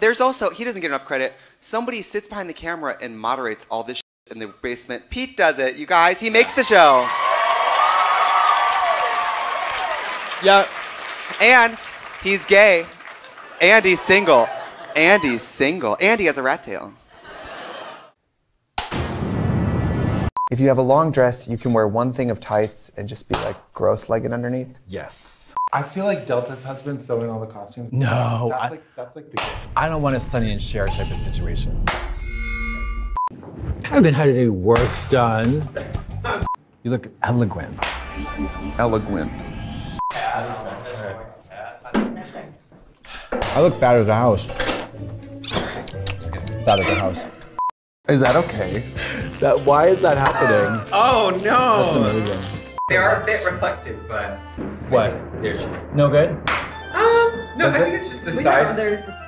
there's also he doesn't get enough credit. Somebody sits behind the camera and moderates all this shit in the basement. Pete does it, you guys. He makes the show. Yeah. And he's gay. And he's single. And he's single. And he has a rat tail. If you have a long dress, you can wear one thing of tights and just be like gross legged underneath. Yes. I feel like Delta's husband sewing all the costumes. No, That's I- like that's like the game. I don't want a Sonny and Cher type of situation. I haven't had any work done. You look elegant. Elegant. I look bad as a house. Bad as a house. Is that okay? That, why is that happening? Oh no! That's amazing. They are a bit reflective, but What? they're cheap. No good? Um, no, I think it's just the sides.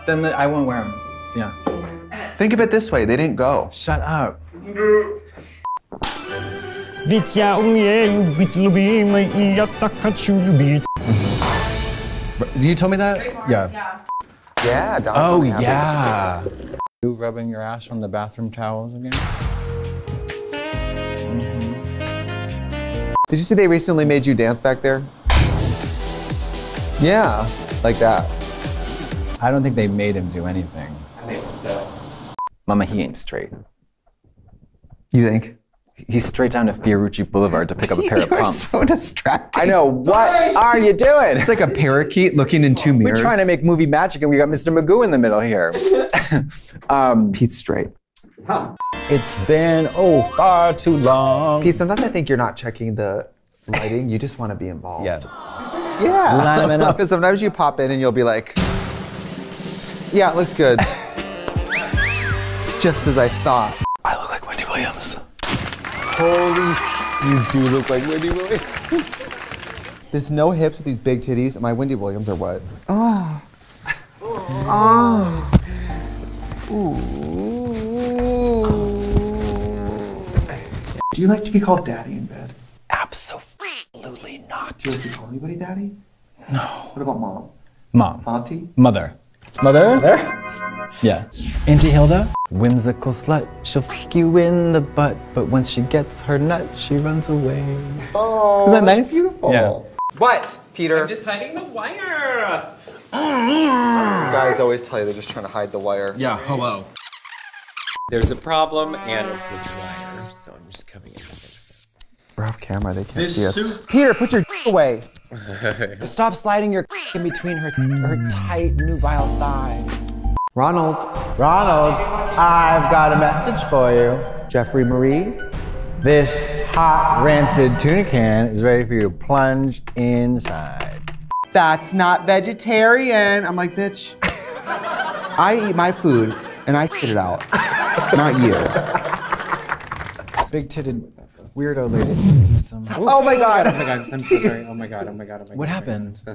Then I won't wear them. Yeah. Think of it this way they didn't go. Shut up. Vitya umie wit lubi mai iyata kachubi. You told me that? Yeah. Yeah, Don Oh, told me happy. yeah. You rubbing your ass on the bathroom towels again? Did you see they recently made you dance back there? Yeah, like that. I don't think they made him do anything. Mama, he ain't straight. You think? He's straight down to Fiorucci Boulevard to pick up a pair of You're pumps. so distracting. I know. What are you doing? It's like a parakeet looking in two We're trying to make movie magic, and we got Mr. Magoo in the middle here. um, Pete straight. It's been, oh, far too long. Pete, sometimes I think you're not checking the lighting. You just want to be involved. Yeah. Yeah. Line 'em up. Because sometimes you pop in and you'll be like, yeah, it looks good. just as I thought. I look like Wendy Williams. Holy, you do look like Wendy Williams. There's no hips with these big titties. And my Wendy Williams or what? Oh. Oh. Ooh. Do you like to be called daddy in bed? Absolutely not. Do you like to call anybody daddy? No. What about mom? Mom. Auntie? Mother. Mother? Yeah. Auntie Hilda? Whimsical slut, she'll fuck you in the butt, but once she gets her nut, she runs away. Oh, Isn't that nice? beautiful. Yeah. What, Peter? I'm just hiding the wire. Guys always tell you they're just trying to hide the wire. Yeah, hello. There's a problem, and it's this wire, so I'm just coming it. We're off camera. They can't This see us. suit- Peter, put your away. Stop sliding your in between her, her tight, nubile thighs. Ronald, Ronald, I've got a message for you. Jeffrey Marie. This hot, rancid tuna can is ready for you to plunge inside. That's not vegetarian. I'm like, bitch. I eat my food and I spit it out, not you. Big titted weirdo ladies can do some. Oh my god! Oh god. my god, I'm so sorry. Oh my god, oh my god, oh my god. What oh happened? So.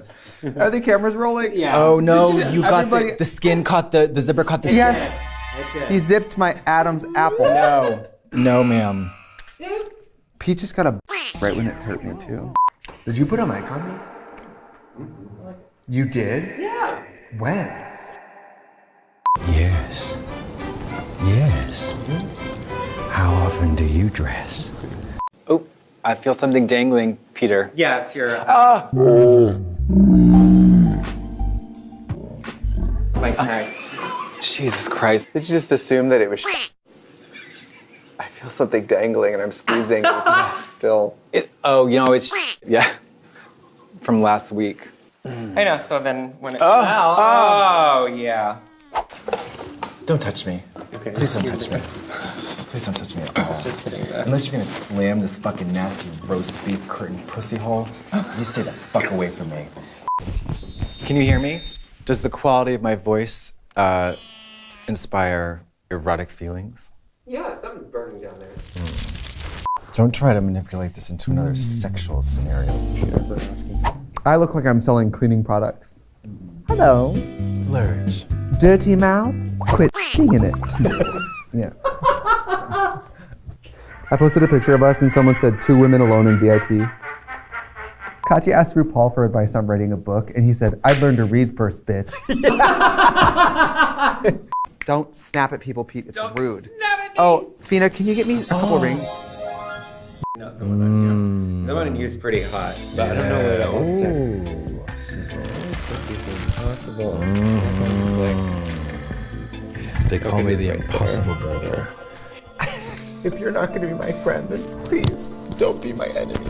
Are the cameras rolling? Yeah. Oh no, you got Everybody- the, the skin caught the the zipper caught the skin. Yes. He zipped my Adam's apple. No. No, ma'am. Pete just got a right when it hurt me too. Did you put a mic on me? You did? Yeah. When? Yes. Yes. How often do you dress? Oh, I feel something dangling, Peter. Yeah, it's your. Uh, ah! My neck. Jesus Christ. Did you just assume that it was? I feel something dangling and I'm squeezing. still. It, oh, you know, it's yeah. From last week. I know. So then when it. Oh, oh, yeah. Don't touch me. Okay. Please don't touch me. Please don't touch me at all. Just kidding. though. Unless you're gonna slam this fucking nasty roast beef curtain pussy hole, you stay the fuck away from me. Can you hear me? Does the quality of my voice uh, inspire erotic feelings? Yeah, something's burning down there. Don't try to manipulate this into another sexual scenario, Peter. I look like I'm selling cleaning products. Hello. Splurge. Dirty mouth. Quit in it. yeah. I posted a picture of us and someone said two women alone in VIP. Katya asked RuPaul for advice on writing a book, and he said, I'd learn to read first, bitch. Don't snap at people, Pete. It's rude. Oh, Fina, can you get me a couple rings? Not the one on you. The one on you is pretty hot, but I don't know what else to. Impossible. They call me the Impossible Burger. If you're not gonna be my friend, then please don't be my enemy.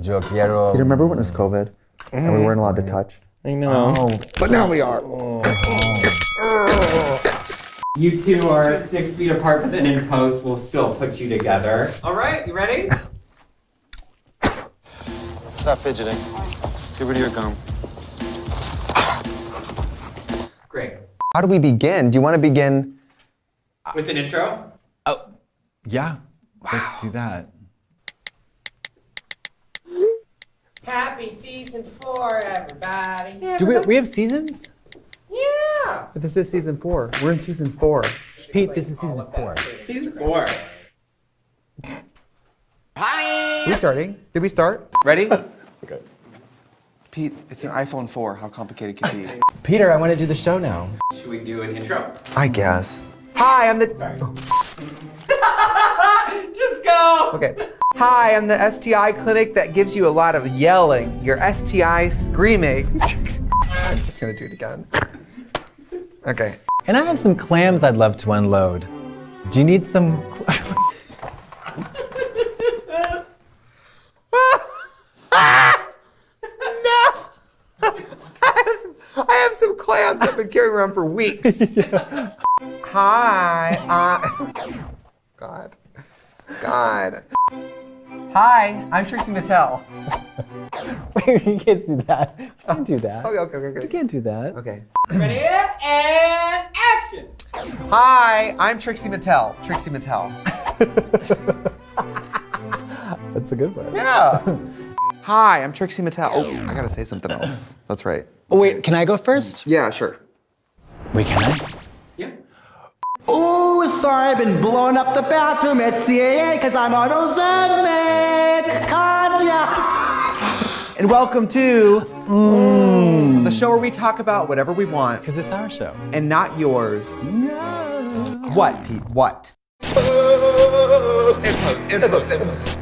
Yo quiero. You remember when it was COVID and we weren't allowed to mm. touch? I know. Oh. But now we are. Oh. You two are six feet apart, but then in post we'll still put you together. All right, you ready? Stop fidgeting. Get rid of your gum. Great. How do we begin? Do you want to begin? With an intro? Oh, yeah, let's do that. Happy season four, everybody. Do we, we have seasons? Yeah. But this is season four. We're in season four. Pete, this is season four. Season four. Are we starting? Did we start? Ready? okay. Pete, it's an iPhone 4. How complicated can it be? Peter, I want to do the show now. Should we do an intro? I guess. Hi, I'm the. Just go! Okay. Hi, I'm the STI clinic that gives you a lot of yelling. Your STI screaming. I'm just gonna do it again. Okay. And I have some clams I'd love to unload. Do you need some? I have, some, I have some clams I've been carrying around for weeks. Hi. Uh, God. God. Hi, I'm Trixie Mattel. you can't do that. You can't do that. Okay, okay, okay, You can't do that. Okay. Ready? And action! Hi, I'm Trixie Mattel. Trixie Mattel. That's a good one. Yeah. Hi, I'm Trixie Mattel. Oh, I gotta say something else. That's right. Oh wait, can I go first? Yeah, sure. Wait, can I? Yeah. Ooh, sorry, I've been blowing up the bathroom at CAA because I'm on Ozempic. Katya. And welcome to mm, the show where we talk about whatever we want Because it's our show. and not yours. What, Pete? What?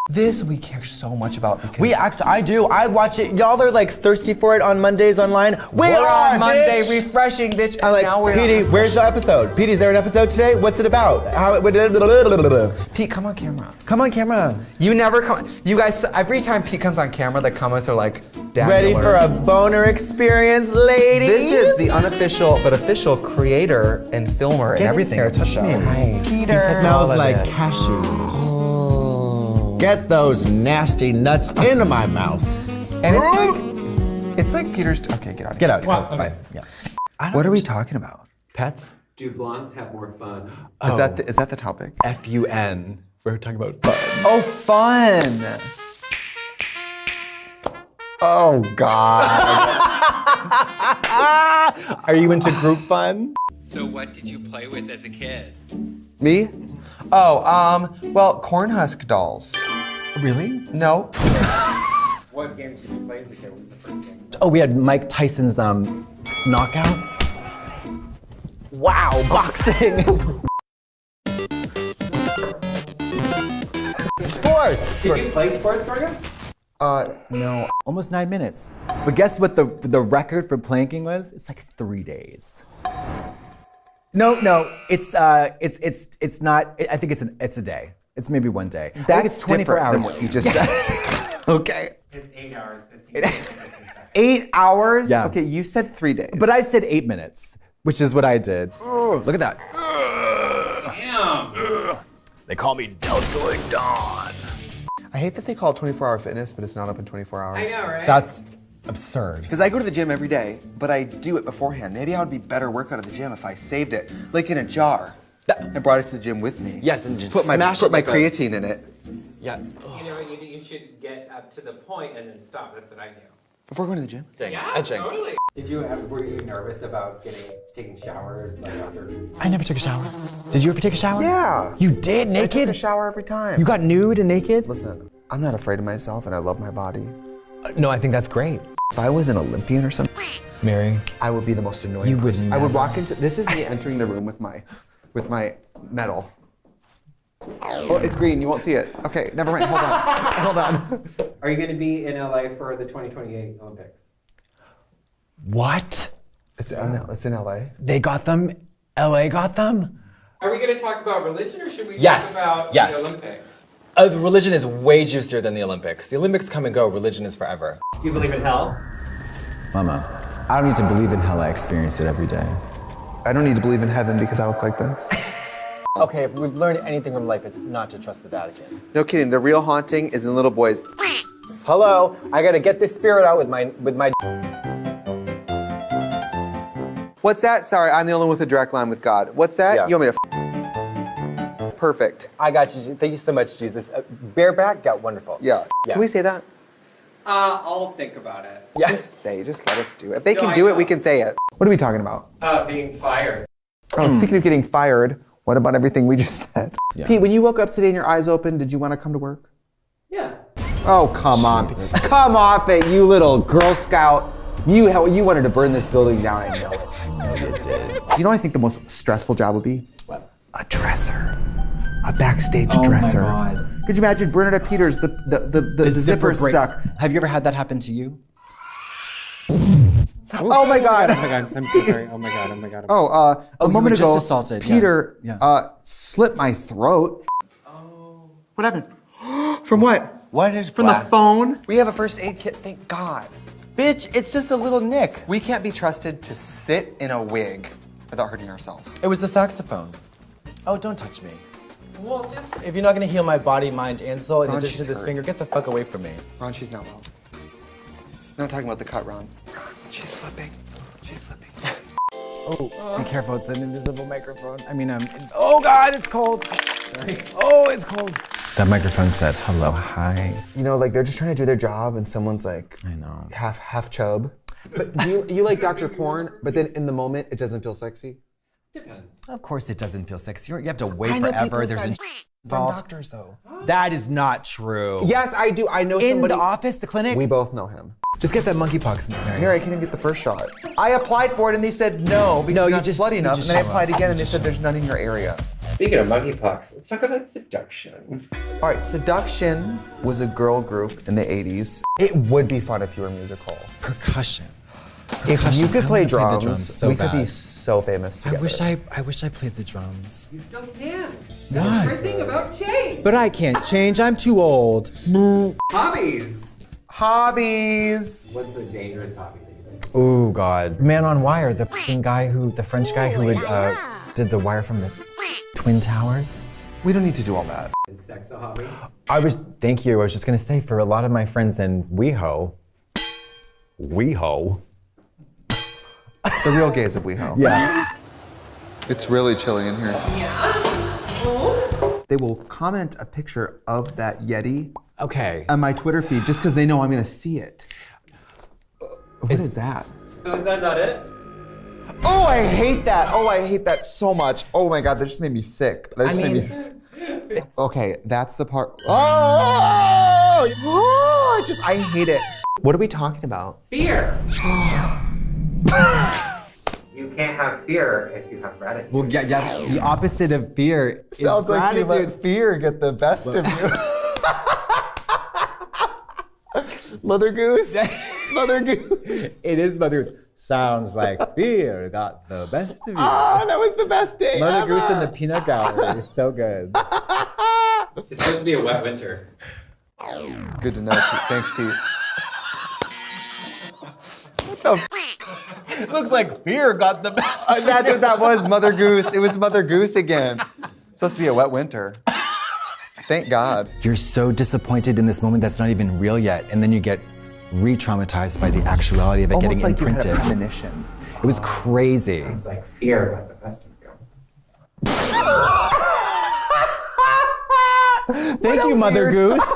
This we care so much about because We act. I do. I watch it. Y'all are like thirsty for it on Mondays online. We we're are on Monday, bitch. refreshing, bitch. I'm like, now we're Petey, where's the episode? Petey, is there an episode today? What's it about? How? Pete? Come on camera. Come on, camera. You never come. You guys, every time Pete comes on camera, the comments are like, damn. Ready for a boner experience, ladies? This is the unofficial but official creator and filmer and Get in everything here, of touch show. me. Peter. smells like it. cashews. Get those nasty nuts into my mouth. And it's like, it's like Peter's. Okay, get out. Of Get here. out. Bye. Yeah. What are we talking about? Pets? Do blondes have more fun? Is that oh. the, is that the topic? F U N. We're talking about fun. Oh, fun. Oh God. Are you into group fun? So what did you play with as a kid? Me? Oh, um. Well, cornhusk dolls. Really? No. What games did you play as a kid? What was the first game? Oh, we had Mike Tyson's um knockout. Wow, boxing. Sports. Did you play sports growing up? Uh, no. Almost nine minutes. But guess what the the record for planking was? It's like three days. No, no, it's uh, it's it's it's not. I think it's an it's a day. It's maybe one day. I think That's it's 24 different hours. than what you just said. okay. It's eight hours, 15 minutes. Eight hours. Yeah. Okay, you said three days. But I said eight minutes, which is what I did. Look at that. Damn. They call me Deltoid Dawn. I hate that they call it 24-hour fitness, but it's not open 24 hours. I know, right? That's absurd. Because I go to the gym every day, but I do it beforehand. Maybe I would be better workout at the gym if I saved it, like in a jar, and brought it to the gym with me. Yes, and just put my smash put it my like a- creatine in it. Yeah. You know, you, you should get up to the point and then stop. That's what I do. Before going to the gym? Dang, Yeah, edging. totally. Did you ever, were you nervous about getting taking showers like after? I never took a shower. Did you ever take a shower? Yeah. You did naked. I take a naked? shower every time. You got nude and naked? Listen, I'm not afraid of myself and I love my body. No, I think that's great. If I was an Olympian or something, Mary, I would be the most annoying. You would person. I would walk into. This is me entering the room with my, with my medal. Oh, it's green. You won't see it. Okay, never mind. Hold on. Hold on. Are you going to be in LA for the 2028 Olympics? what? It's in, it's in LA. They got them? LA got them? Are we going to talk about religion or should we Yes, talk about yes. the Olympics? Uh, religion is way juicier than the Olympics. The Olympics come and go. Religion is forever. Do you believe in hell? Mama, I don't need to believe in hell. I experience it every day. I don't need to believe in heaven because I look like this. Okay, if we've learned anything from life, it's not to trust the Vatican. No kidding. The real haunting is in little boys. Hello, I gotta get this spirit out with my with my. What's that? Sorry, I'm the only one with a direct line with God. What's that? Yeah. You want me to? F- Perfect. I got you. Thank you so much, Jesus. Uh, bareback, got wonderful. Yeah. Yeah. Can we say that? Uh, I'll think about it. Just say. Just let us do it. If they No, can I do it, we can say it. What are we talking about? Uh, being fired. Oh, speaking of getting fired, what about everything we just said? Pete, when you woke up today and your eyes open, did you want to come to work? Yeah. Oh, come on. Come off it, you little Girl Scout. You you wanted to burn this building down. I know it. I know you did. You know what I think the most stressful job would be? What? A dresser. A backstage Oh my dresser. God. Could you imagine Bernadette Peters, the, the, the, the, the zipper break- stuck? Have you ever had that happen to you? Oh my God. Oh my god, I'm so sorry. Oh my god, oh my god. Oh, uh, Oh, a you moment were just ago, assaulted. Peter Yeah. Uh, slit my throat. Oh. What happened? From what? What is From the phone? We have a first aid kit, thank God. Bitch, it's just a little nick. We can't be trusted to sit in a wig without hurting ourselves. It was the saxophone. Oh, don't touch me. Well, just If you're not gonna heal my body, mind, and soul in Ron, addition to this hurt. finger, get the fuck away from me. Ron, she's not well. I'm not talking about the cut, Ron. Ron, she's slipping. She's slipping. Oh, be careful. It's an invisible microphone. I mean, um, it's, oh God, it's cold. Oh, it's cold. That microphone said, hello, hi. You know, like they're just trying to do their job, and someone's like, I know. half half chub. But do you you like Dr. Porn, but then in the moment it doesn't feel sexy. Depends. Of course it doesn't feel sexy. You have to wait I know forever. people There's that- an From involved. doctors though. That is not true. Yes, I do. I know In somebody. the office, the clinic? We both know him. Just get that monkeypox, man. Here, I can't even get the first shot. I applied for it and they said no because No, you're you not just- slutty you enough. just And then I show applied up. again and they said there's none in your area. Speaking of monkeypox, let's talk about seduction. All right, Seduction was a girl group in the 80s. It would be fun if you were musical. Percussion. If Percussion. you could I play wanna play drums, the drums so we could be so famous I wish I I wish I played the drums. You still can. Why? That's the thing about change. But I can't change. I'm too old. Hobbies. Hobbies. What's a dangerous hobby that you think? Oh God. Man on Wire, the f***ing guy who, the French guy who would, uh, did the wire from the Twin Towers. We don't need to do all that. Is sex a hobby? I was, thank you. I was just gonna say, for a lot of my friends in WeHo, WeHo. The real gays of WeHo. Yeah. It's really chilly in here. Yeah. They will comment a picture of that Yeti Okay. on my Twitter feed just because they know I'm going to see it. What is that? So is that not it? Oh, I hate that. Oh, I hate that so much. Oh my God, that just made me sick. That just made me. s- Okay, that's the part. Oh! oh! I just, I hate it. What are we talking about? Fear. you can't have fear if you have gratitude. Well, yeah, yeah. The opposite of fear is Sounds like you let fear get the best of you. Mother Goose. Mother Goose. It is Mother Goose. Sounds like fear got the best of you. Oh, that was the best day. Mother ever. Goose and the peanut gallery is so good. It's supposed to be a wet winter. Good to know. Thanks, Pete. Looks like fear got the best. Uh, that's what that was, Mother Goose. It was Mother Goose again. It's supposed to be a wet winter. Thank God. You're so disappointed in this moment that's not even real yet, and then you get re-traumatized by the actuality of it Almost getting like you had imprinted. a premonition. It was crazy. It's like fear got the best of you. Thank you, Mother Goose.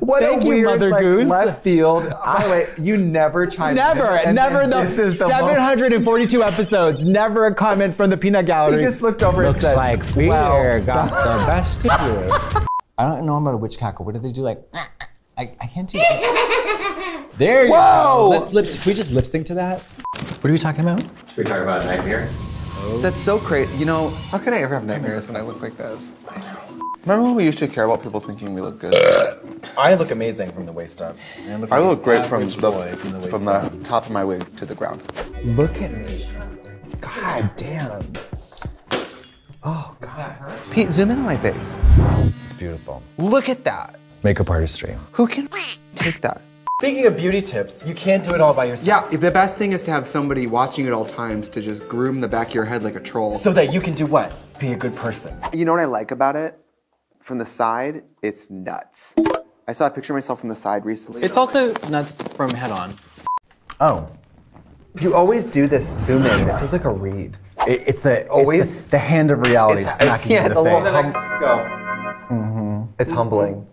What Thank a you, weird Mother like, Goose. left field. By the way, you never chimed in. Never, and- never and the This is the most- 742 episodes. Never a comment from the peanut gallery. He just looked over Looks and said, like fear "Well, got the best of you. I don't know about a witch cackle. What do they do? Like, I, I can't do that. There you Whoa! go. Let's lip. Can we just lip sync to that? What are we talking about? Should we talk about a nightmare? That's so crazy. You know, How can I ever have nightmares when I look like this? Remember when we used to care about people thinking we look good? I look amazing from the waist up. I look, I like look great from the, from the waist from the top of my wig to the ground. Look at me. God damn. oh god. Pete, zoom in on my face. It's beautiful. Look at that. Makeup artistry. Who can take that? Speaking of beauty tips, you can't do it all by yourself. Yeah, the best thing is to have somebody watching at all times to just groom the back of your head like a troll. So that you can do what? Be a good person. You know what I like about it? From the side, it's nuts. I saw a picture of myself from the side recently. It's also nuts from head on. Oh. You always do this zoom in. It feels like a read. It, it's a Always- always the, the hand of reality It's- smacking yeah, you in it's the a little face. hum- Let's go. It's humbling.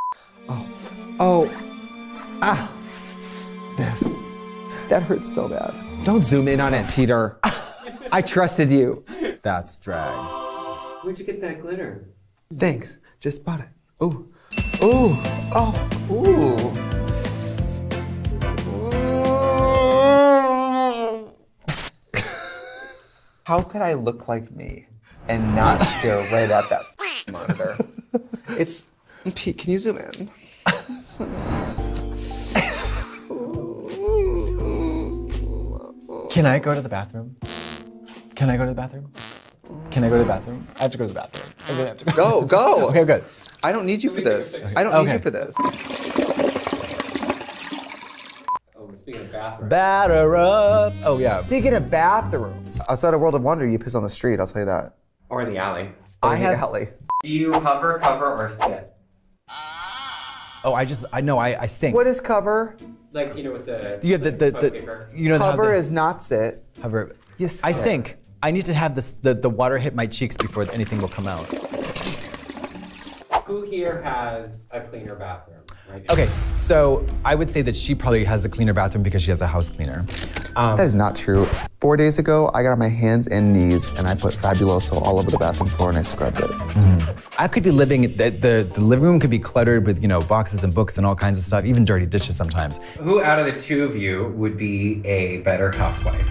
Oh, oh, ah, this. That hurts so bad. Don't zoom in on it, Peter. I trusted you. That's drag. Where'd you get that glitter? Thanks. Just bought it. Ooh, ooh, oh, ooh. How could I look like me and not stare right at that monitor? It's Pete. Can you zoom in? Can I go to the bathroom? Can I go to the bathroom? Can I go to the bathroom? I have to go to the bathroom. I really have to Go, go. Okay, good. I don't need you for this. I don't need Okay. you for this. Oh, speaking of bathroom. Batter up. Oh yeah. Speaking of bathrooms, outside of World of Wonder, you piss on the street. I'll tell you that. Or in the alley. I need have. a alley. Do you hover, cover, or sit? Oh, I just I know I I sink. What is cover? Like, you know, with the. You have the the, toilet the paper. you know how Cover the- is not sit. hover. Yes. I sit. sink. I need to have this the, the water hit my cheeks before anything will come out. Who here has a cleaner bathroom right? Okay, so I would say that she probably has a cleaner bathroom because she has a house cleaner. Um, that is not true. Four days ago, I got on my hands and knees and I put Fabuloso all over the bathroom floor and I scrubbed it. Mm-hmm. I could be living the, the the living room could be cluttered with you know boxes and books and all kinds of stuff, even dirty dishes sometimes. Who out of the two of you would be a better housewife?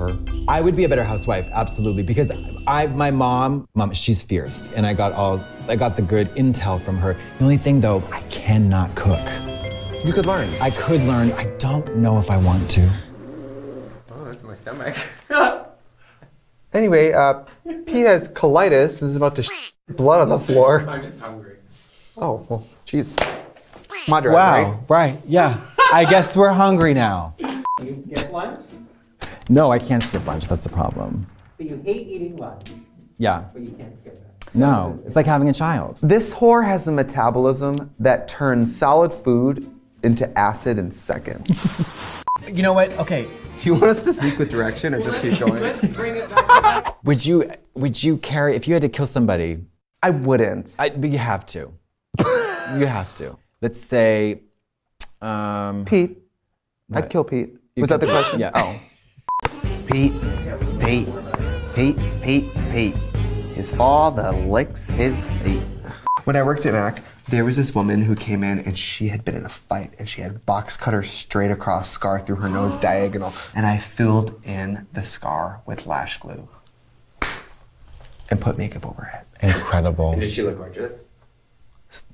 Her. I would be a better housewife, absolutely, because I my mom, mom, she's fierce, and I got all I got the good intel from her. The only thing though, I cannot cook. You could learn. I could learn. I don't know if I want to. Oh, that's my stomach. Anyway, uh, Pete has colitis. Is about to sh- blood on the floor. I'm just hungry. Oh well, jeez. Madre, Wow, right? right? Yeah. I guess we're hungry now. You skip lunch? No, I can't skip lunch. That's a problem. So you hate eating lunch, Yeah. but you can't skip it. No, it's like having a child. This whore has a metabolism that turns solid food into acid in seconds. You know what? Okay. Do you want us to speak with direction or just keep going? Let's bring it back. Would you would you carry if you had to kill somebody? I wouldn't. I, but you have to. you have to. Let's say, um, Pete. What? I'd kill Pete. You Was that the question? yeah. Oh. Pete, Pete, Pete, Pete, Pete. His father licks his feet. When I worked at Mac, there was this woman who came in and she had been in a fight and she had box cutter straight across scar through her nose diagonal. And I filled in the scar with lash glue and put makeup over it. incredible. And Did she look gorgeous?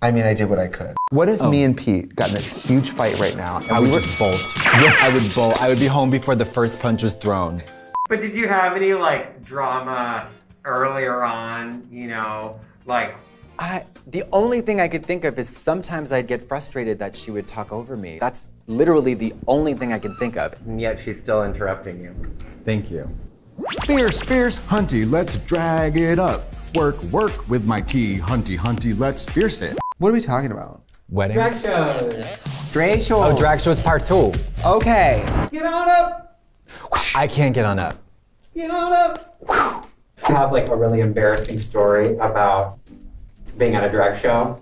I mean, I did what I could. What if oh. me and Pete got in this huge fight right now? And I we would were, just bolt. I would bolt. I would be home before the first punch was thrown. But did you have any like drama earlier on? You know, like I the only thing I could think of is sometimes I'd get frustrated that she would talk over me. That's literally the only thing I can think of. and yet she's still interrupting you. Thank you. Fierce, fierce, hunty, let's drag it up. Work, work with my tea, hunty, hunty, let's fierce it. what are we talking about? Wedding. Drag shows. Drag show. Oh, drag shows part two. Okay. Get on up. I can't get on up. Get on up. I have like a really embarrassing story about being at a drag show.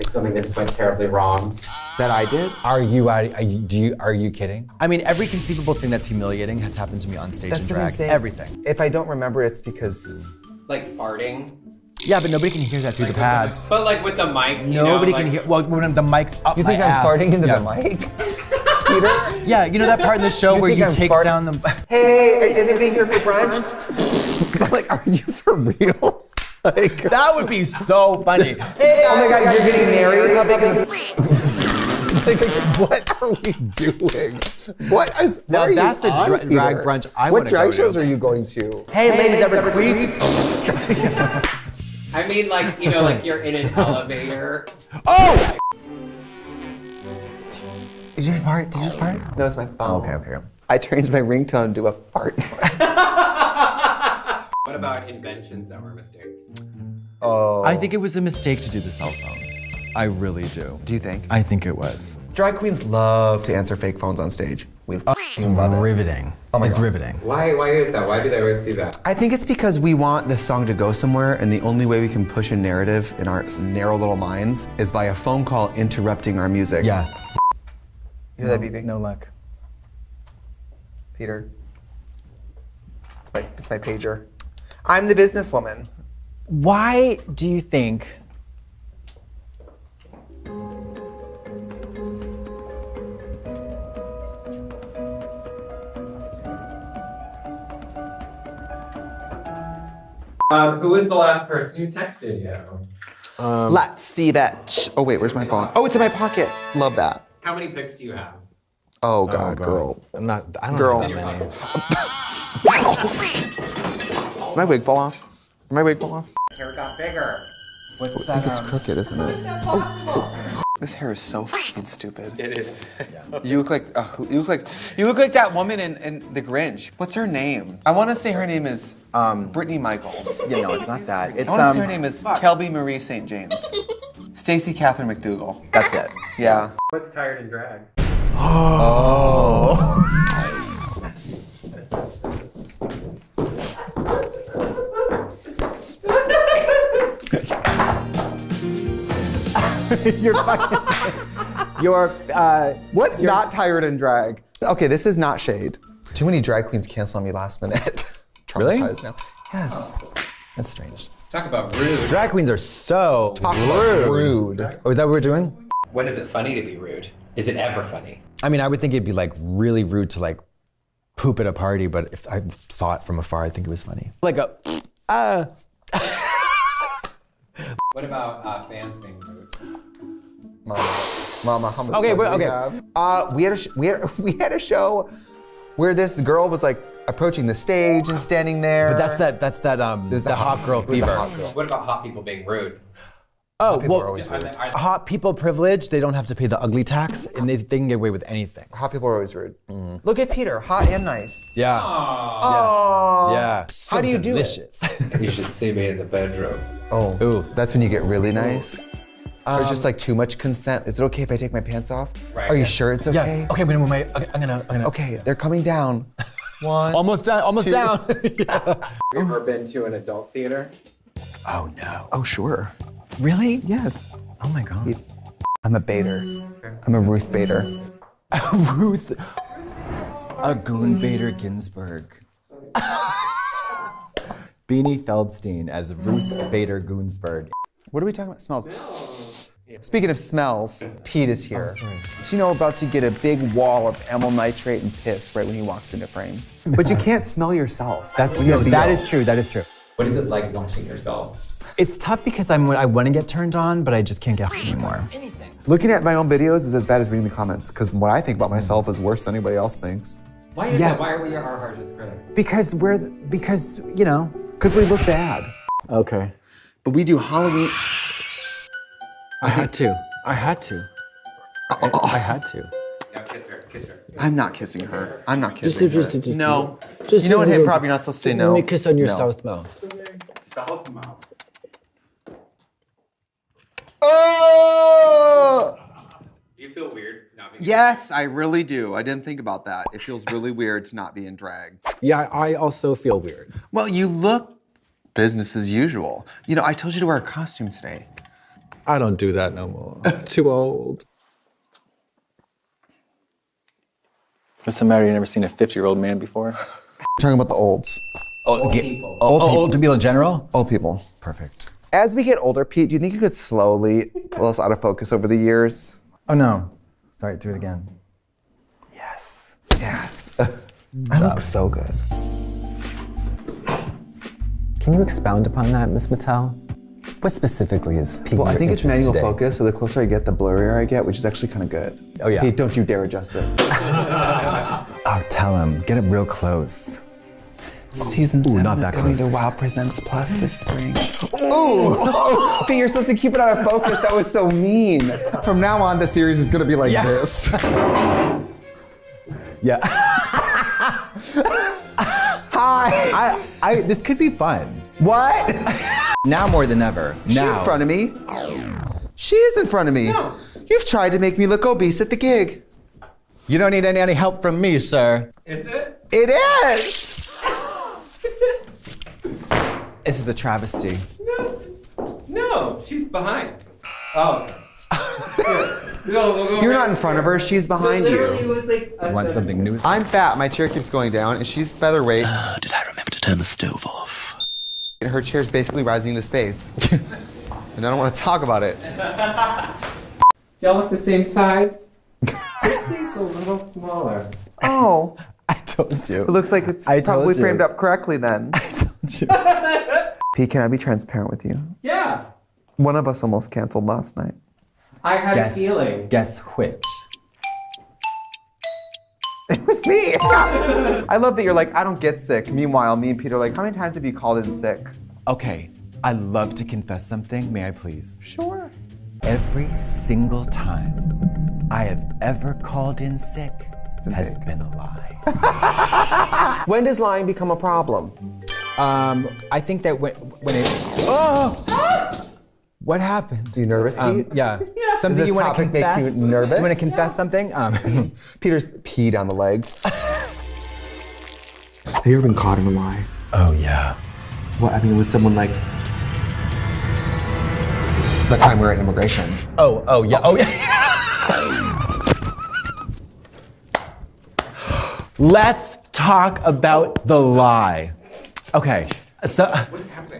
Like something that just went terribly wrong. That I did? Are you, are you, do you, are you kidding? I mean, every conceivable thing that's humiliating has happened to me on stage That's in what I'm drag. saying. Everything. If I don't remember, it's because Like farting. Yeah, but nobody can hear that through the pads. But like with the mic, you Nobody know, can like- hear. Well, when the mic's up you my think I'm ass. farting into yeah. the mic, Peter. Yeah, you know that part in the show You where you I'm take fart- down the. Hey, is anybody here for brunch? like, are you for real? Like, that would be so funny. Hey, oh my God, you're getting married? How big is like, what are we doing? What is? Now are you that's a on, dra- Peter? drag brunch I What wanna drag go to. shows are you going to? Hey, ladies, ever queefed? I mean, like you know, like you're in an elevator. Oh! Did you fart? Did you just fart? No, it's my phone. okay, okay. I changed my ringtone to a fart. What about inventions that were mistakes? oh. I think it was a mistake to do the cell phone. I really do. Do you think? I think it was. Drag queens love to answer fake phones on stage. We uh, f***ing love it. riveting. Oh my it's God. riveting. Why? Why is that? Why do they always do that? I think it's because we want the song to go somewhere, and the only way we can push a narrative in our narrow little minds is by a phone call interrupting our music. Yeah. You hear that beeping? No luck. Peter. It's my, it's my pager. I'm the businesswoman. Why do you think? Um, who was the last person who texted you? Let's see that. Sh- oh, wait, where's my phone? Oh, it's in my pocket. Love that. How many pics do you have? Oh, God, girl. I'm not. I don't Girl. have that many. Does my wig fall off? Did my wig fall off? Hair got bigger. I think it's crooked, isn't it? Oh. This hair is so fucking stupid. It is. You look like uh, you look like you look like that woman in, in The Grinch. What's her name? I want to say her name is um, Brittany Michaels. Yeah, no, it's not that. It's I want to um. say her name is Kelby Marie St. James. Stacy Catherine McDougal. That's it. Yeah. What's tired and drag? Oh. You're fucking. You're. Uh, What's not tired and drag? Okay, this is not shade. Too many drag queens cancel on me last minute. Really? Traumatized now. Yes. That's strange. Talk about rude. Drag queens are so Talk rude. about rude. Oh, is that what we're doing? When is it funny to be rude? Is it ever funny? I mean, I would think it'd be like really rude to like poop at a party, but if I saw it from afar, I'd think it was funny. Like a, uh, What about uh, fans being rude? Mama, Mama, how much Okay, time do well, we okay. have? Uh, we had a sh- we had we had a show where this girl was like approaching the stage and standing there. but that's that, that's that, um, There's the, hot, girl there's the fever. hot girl. What about hot people being rude? Oh, people well, are always Are they- are they- hot people privilege, they don't have to pay the ugly tax, and they, they can get away with anything. Hot people are always rude. Look at Peter, hot and nice. Yeah. Oh. Yeah. How do you do it? You should see me in the bedroom. Oh, Ooh. that's when you get really nice. Or it's just um, like too much consent. Is it okay if I take my pants off? Right. Are you sure it's Yeah. okay? Okay, wait, wait, wait. Okay, I'm gonna, I'm gonna. Okay, they're coming down. One. Almost down. Almost Two. down. Ever been to an adult theater? Oh no. Oh, sure. Really? Yes. Oh my god. I'm a baiter. I'm a Ruth Bader. Ruth. A Goon Bader Ginsburg. Beanie Feldstein as Ruth Bader Ginsburg. What are we talking about? Smells. Speaking of smells, Pete is here. Oh, you know about to get a big wall of amyl nitrate and piss right when he walks into frame. But you can't smell yourself. That's when no, have that BO. is true. That is true. What is it like watching yourself? It's tough because I'm I want to get turned on, but I just can't get hot anymore. Anything. Looking at my own videos is as bad as reading the comments because what I think about myself is worse than anybody else thinks. Why is Yeah. that? Why are we our hardest critic? Because we're because you know. Because we look bad. Okay. But we do Halloween. I had to. I had to. I, I had to. No, kiss her. Kiss her. I'm not kissing her. I'm not Just- kissing just- her. just- no. just you know in do a hip little- you're not supposed to say no. Let me kiss on your No. south mouth. South mouth. Oh! Do you feel weird not being? Yes, I really do. I didn't think about that. It feels really weird to not be in drag. Yeah, I also feel weird. Well, you look business as usual. You know, I told you to wear a costume today. I don't do that no more. Too old. What's the matter? You never seen a 50 year old man before? Talking about the olds. Old, people. Old, oh, old people in general? Old people. Perfect. As we get older, Pete, do you think you could slowly pull us out of focus over the years? Oh no. Sorry, do it again. Yes. Yes. I look so good. Can you expound upon that, Miss Mattel? What specifically is piquing Well, I think it's manual today? focus, so the closer I get, the blurrier I get, which is actually kind of good. Oh, yeah. Pete, don't you dare adjust it. Oh, tell him. Get it real close. Season Ooh, seven not is that coming close. to WOW Presents Plus this spring. Ooh! Pete, you're supposed to keep it out of focus. That was so mean. From now on, the series is going to be like Yeah. this. Yeah. Hi. I, I, this could be fun. What? Now more than ever. She now. in front of me. She is in front of me. You've tried to make me look obese at the gig. You don't need any, any help from me, sir. Is it? It is. This is a travesty. No. No, she's behind. Oh. No, we'll go You're right- not in front of her. She's behind Literally, it you. was like a Want something new? I'm fat. My chair keeps going down, and she's featherweight. Uh, did I remember to turn the stove off? And her chair's basically rising into space. and I don't want to talk about it. Y'all look the same size? Dixie's a little smaller. Oh, I told you. it looks like it's I probably you. framed up correctly then. I told you. Pete, can I be transparent with you? Yeah. One of us almost canceled last night. I had Guess, a feeling. guess which? It was me. I love that you're like, I don't get sick. Meanwhile, me and Peter are like, how many times have you called in sick? Okay, I love to confess something. May I please? Sure. Every single time I have ever called in sick has been a lie. When does lying become a problem? Um, I think that when when it oh, what happened? Are you nervous, Um, Pete? yeah. Does Something this you want to topic make you confess? nervous? You want to confess something? Um, Peter's peed on the legs. have you ever been caught in a lie? oh yeah. What, I mean, with someone like the time we were at immigration. Oh oh yeah oh yeah. Let's talk about the lie. Okay. So,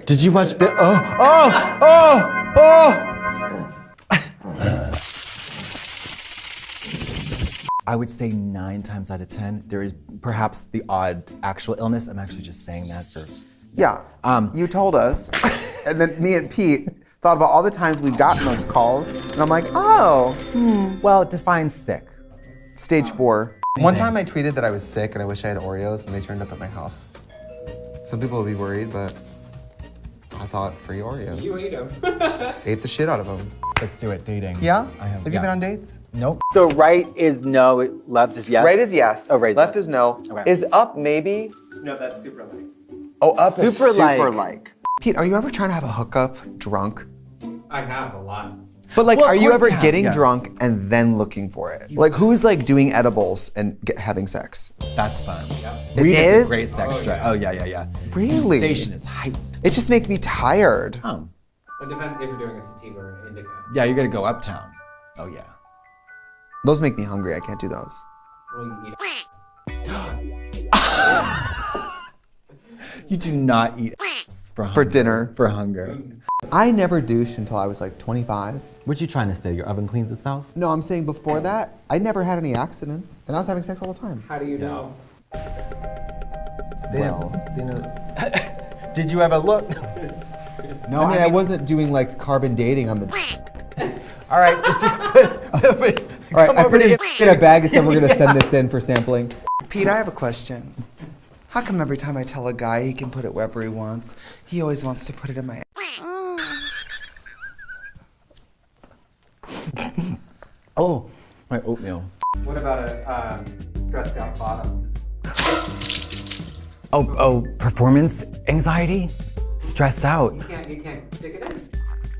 did you watch? Bi- oh oh oh oh. I would say nine times out of ten, there is perhaps the odd actual illness. I'm actually just saying that for. Yeah. Um, you told us. and then me and Pete thought about all the times we've gotten those calls. And I'm like, oh, hmm. Well, define sick. stage four. One time I tweeted that I was sick and I wish I had Oreos and they turned up at my house. Some people would be worried, but I thought free Oreos. You ate them. Ate the shit out of them. Let's do it. Dating. Yeah? I have. Have yeah. you been on dates? Nope. So right is no, left is yes? Right is yes. Oh, right is Left is no. Okay. Is up maybe? No, that's super light. Oh, up is Super super like. like. Pete, are you ever trying to have a hookup drunk? I have a lot. But like, Well, are you ever getting yeah. drunk and then looking for it? Like, who's like doing edibles and get, having sex? That's fun. It Weed is is? a great sex Oh, drive. yeah. Oh yeah, yeah, yeah. Really? Sensation is hyped. It just makes me tired. Oh. It depends if you're doing a sativa or an indica. Yeah, you're gonna go uptown. Oh yeah. Those make me hungry. I can't do those. Well, you eat You do not eat ass for For dinner. For hunger. I never douched until I was like 25. What you trying to say? Your oven cleans itself? No, I'm saying before that, I never had any accidents, and I was having sex all the time. How do you know? They well, Did you ever look? No, I mean, I wasn't doing like carbon dating on the. All right. All right, I put it in a bag and said we're gonna send this in for sampling. Pete, I have a question. How come every time I tell a guy he can put it wherever he wants, he always wants to put it in my? oh, my oatmeal. What about a um, stressed out bottom? Oh, oh, performance anxiety, stressed out. You can't, you can't stick it in.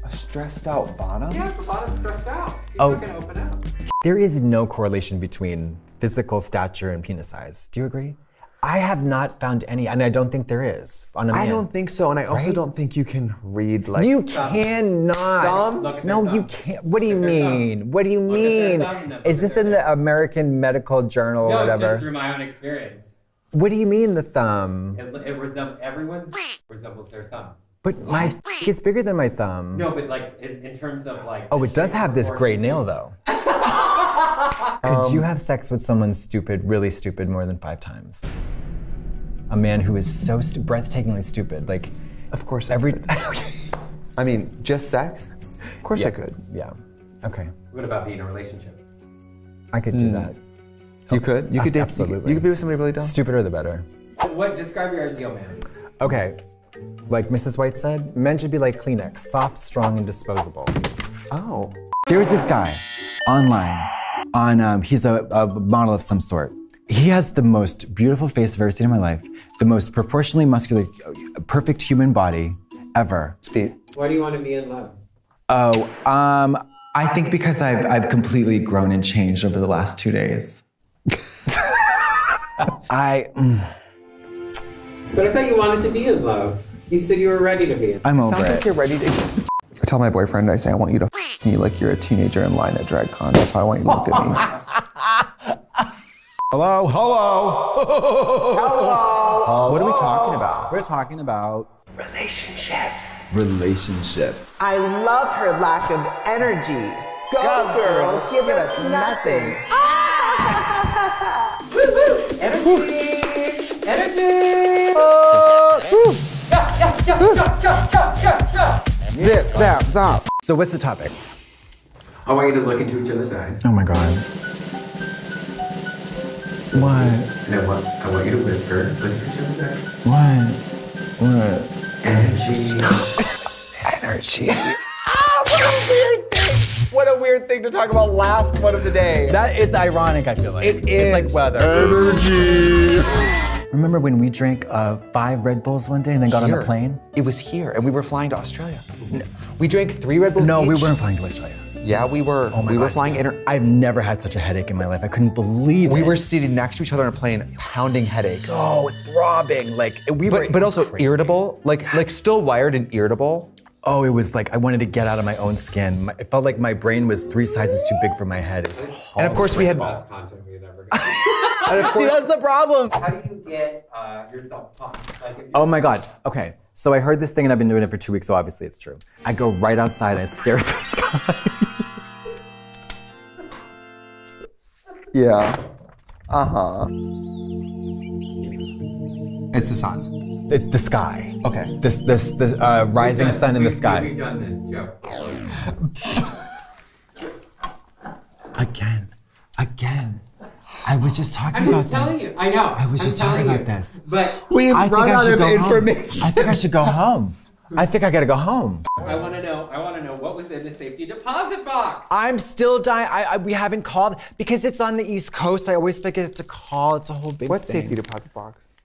A stressed out bottom? Yeah, if the bottom's stressed out. It's Oh. not gonna open up. There is no correlation between physical stature and penis size. Do you agree? I have not found any, and I don't think there is on a man. I don't think so, and I also Right? don't think you can read like. you cannot. Thumbs? Look No, their you can't. What do you Look mean? What do you Look mean? thumb, Is this in the. American Medical Journal or No, it's whatever? just through my own experience. What do you mean the thumb? It, it resembles everyone's resembles their thumb. But my is bigger than my thumb. No, but like in, in terms of like. Oh, it does have this proportion. gray nail though. Could you um, have sex with someone stupid, really stupid, more than five times? A man who is so stu- breathtakingly stupid, like Of course, I every. could. I mean, just sex. Of course, I could. yeah. Okay. What about being in a relationship? I could do hmm. that. You could. You oh, could date. Absolutely. You could be with somebody really dumb. Stupider the better. What describe your ideal man? Okay. Like Mrs. White said, men should be like Kleenex, soft, strong, and disposable. Oh. There's this guy online. On um, he's a, a model of some sort. He has the most beautiful face I've ever seen in my life. The most proportionally muscular, perfect human body ever. Speed. Why do you want to be in love? Oh, um, I think because I've I've completely grown and changed over the last two days. I mm, But I thought you wanted to be in love. You said you were ready to be in. Love. I'm over Sounds it. like you're ready to. I tell my boyfriend, I say, I want you to f- me like you're a teenager in line at DragCon. That's how I want you to look at me. Hello, hello. Hello. What are we talking about? We're talking about Relationships. relationships. I love her lack of energy. Go, girl, give us nothing. Energy! Energy! Zip, zap, zap. So what's the topic? I want you to look into each other's eyes. Oh my god. What? And I want, I want you to whisper, look into each other's eyes. What? What? Energy. Energy. ah, what a weird thing. What a weird thing to talk about last one of the day. That is ironic. I feel like It It's like weather. Energy. Remember when we drank uh, five Red Bulls one day and then got on Here. a plane? It was here, and we were flying to Australia. No. We drank three Red Bulls. No, we weren't flying to Australia. Yeah, we were. Oh my we were flying inter. I've never had such a headache in my life. I couldn't believe We it. were seated next to each other on a plane, pounding headaches. so throbbing. Like we were. but but also crazy. irritable, like like still wired and irritable. Oh, it was like I wanted to get out of my own skin. My, it felt like my brain was three sizes too big for my head. It was And of course we had. Best content we've ever gotten. And of See, that's the problem. How do you get uh, yourself pumped? Like you Oh my God. Okay. So I heard this thing and I've been doing it for two weeks, so obviously it's true. I go right outside and I stare at the sky. yeah. Uh huh. It's the sun. It- the sky. Okay. This, this, this uh, rising done- sun in the sky. We've done this, Joe. Again. Again. I was just talking about this. I'm about just telling this. you. I know. I was I'm just talking telling about this. But We've I think run I out of go home. information. I think I should go home. I think I gotta go home. I want to know. I want to know what was in the safety deposit box. I'm still dying. I, I, we haven't called because it's on the East Coast. I always forget to call. It's a whole big thing. What thing. safety deposit box?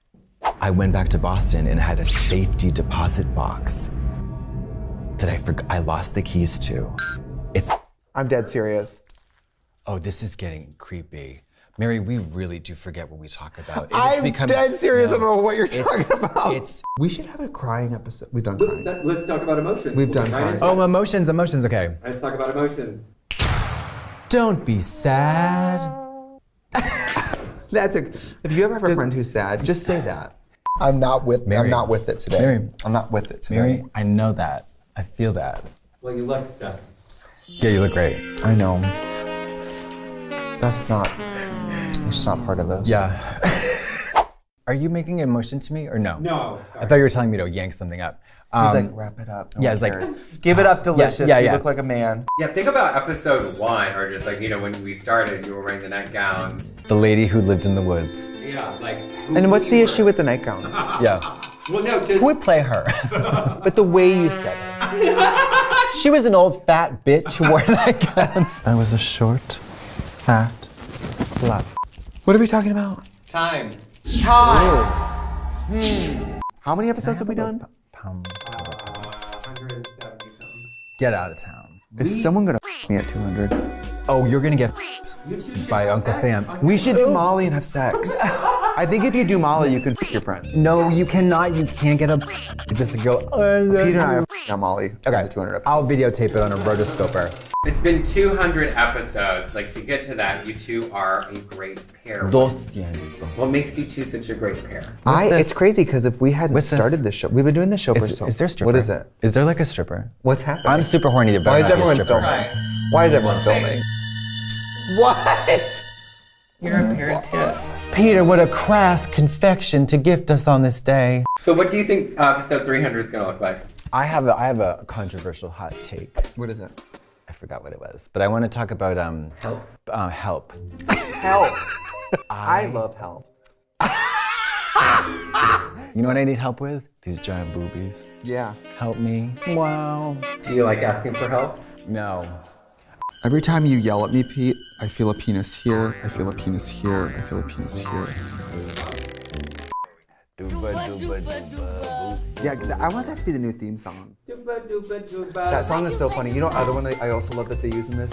I went back to Boston and had a safety deposit box that I forgot. I lost the keys to. It's I'm dead serious. oh, this is getting creepy. Mary, we really do forget what we talk about. It's I'm become- dead serious No, about what you're it's- talking about. It's We should have a crying episode. We've done crying. Let- Let's talk about emotions. We've done get right fine. into oh, emotions, emotions. Okay, Let's talk about emotions. don't be sad. That's a. If you ever have a friend who's sad, just say that. I'm not with. Mary. I'm not with it today. Mary. I'm not with it today. Mary, I know that. I feel that. Well, you look stuff. Yeah, you look great. I know. That's not. It's not part of this. Yeah. Are you making a motion to me or no? No. I thought you were telling me to yank something up. He's Um, like, wrap it up. No yeah, one it's like- give it up, delicious. yeah, you yeah. look like a man. Yeah, think about episode one, or just like you know when we started, you were wearing the nightgowns. the lady who lived in the woods. Yeah, like. who And what's the were. issue with the nightgown? Yeah. Well, no, just. Who would play her? but the way you said it. she was an old fat bitch who wore nightgowns. I was a short, fat slut. What are we talking about? Time. Time! Hmm. How many episodes have we done? Pound. 170. Get out of town. Is someone gonna f- me at 200? Oh, you're gonna get You by Uncle sex Sam. on We should do Molly and have sex. I I think if you do Molly, you can f your friends. No, you cannot. You can't get a just to go. Peter and I are f***ing on Molly. Okay. 200 episodes. I'll videotape it on a rotoscoper. It's been 200 episodes. Like to get to that, you two are a great pair. What makes you two such a great pair? I, this? it's crazy because if we hadn't What's started this show, we've been doing this show for Is, so. is there a stripper? What is it? Is there like a stripper? What's happening? I'm super horny about Why is not be a everyone stripper. filming? Why is everyone filming? What? You're a pair of tits. Peter, what a crass confection to gift us on this day. So what do you think uh, episode 300 is gonna look like? I have a, I have a controversial hot take. What is it? I forgot what it was, but I want to talk about um Help. uh, help. Help. I love help. You know what I need help with? These giant boobies. Yeah. Help me. Wow. Do you like asking for help? No. Every time you yell at me, Pete, I feel a penis here, I feel a penis here, I feel a penis here. Yeah, I want that to be the new theme song. That song is so funny. You know, other one I I also love that they use in this.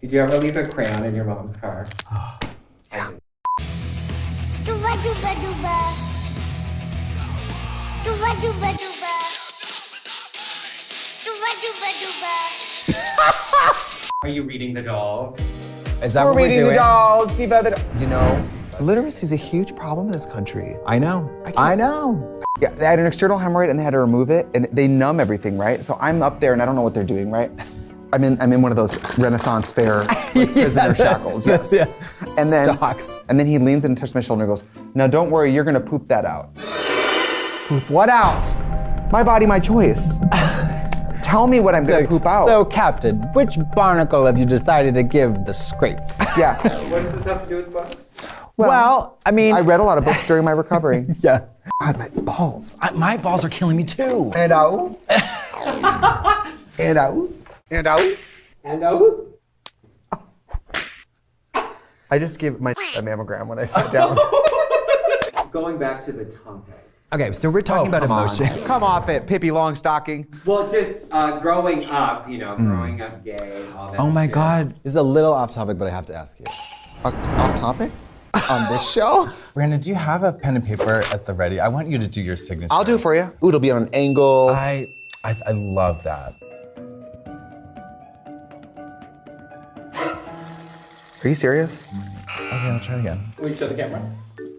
Did you ever leave a crayon in your mom's car? Oh. Dooba dooba dooba. Dooba dooba dooba. Dooba dooba dooba. Are you reading the dolls? Is that We're what we're reading doing? the dolls, Diva the doll. You know, literacy is a huge problem in this country. I know. I, know. Yeah, they had an external hemorrhoid and they had to remove it, and they numb everything, right? So I'm up there and I don't know what they're doing, right? I'm in, I'm in one of those Renaissance fair like, prisoner shackles. Yes. yeah. And then, Stocks. and then he leans in and touches my shoulder and goes, "Now don't worry, you're gonna poop that out." poop what out? My body, my choice. Tell me what I'm gonna poop out. So, Captain, which barnacle have you decided to give the scrape? yeah. What does this have to do with books? Well, I mean, I read a lot of books during my recovery. yeah. God, my balls. I, my balls are killing me too. And out. and out. And out. And out. I just gave my a mammogram when I sat down. going back to the tongue topic. Okay, so we're talking about Come on. emotion. Come off it, Pippi Longstocking. Well, just uh, growing up, you know, growing up gay, all that. Oh my shit. God. This is a little off topic, but I have to ask you. Off, off topic? On this show? Brandon, do you have a pen and paper at the ready? I want you to do your signature. I'll do it for you. Ooh, it'll be on an angle. I, I, I love that. Are you serious? Okay, I'll try it again. Will you show the camera?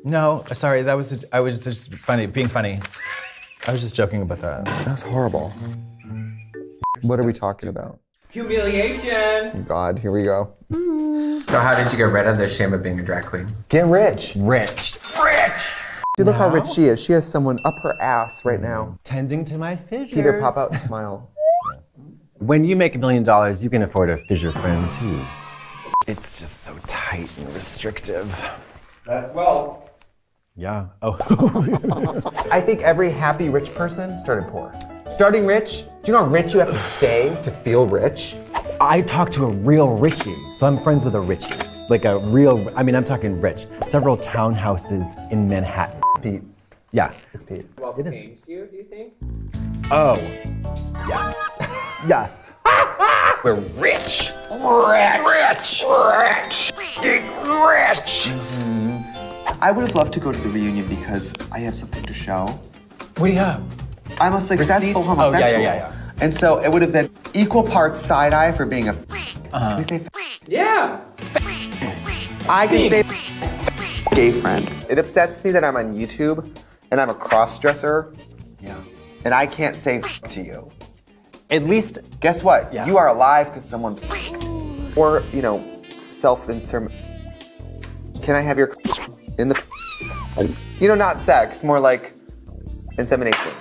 No, sorry, that was I was just funny, being funny. I was just joking about that. That's horrible. What are we talking about? Humiliation. God, here we go. So how did you get rid of the shame of being a drag queen? Get rich. Rich. Rich! See, look how rich she is. She has someone up her ass right now. Tending to my fissures. Peter, pop out and smile. When you make a million dollars, you can afford a fissure friend too. It's just so tight and restrictive. That's well. Yeah. Oh. I think every happy rich person started poor. Starting rich, do you know how rich you have to stay to feel rich? I talked to a real Richie, so I'm friends with a Richie. Like a real, I mean, I'm talking rich. Several townhouses in Manhattan. Pete, Yeah. it's Pete. Well, changed you, do you think? Oh. Yes. yes. We're rich. Rich. Rich. Rich. Rich! Mm-hmm. I would have loved to go to the reunion because I have something to show. What do you have? I'm a successful Receipts? Oh, homosexual. Oh, yeah, yeah, yeah, And so it would have been equal parts side eye for being a. F- Can we say f- Yeah. I can say f- gay friend. It upsets me that I'm on YouTube and I'm a cross dresser. Yeah. And I can't say f- to you. At least Guess what? Yeah. You are alive because someone f- or you know self insert. Can I have your in the? You know, not sex, more like insemination.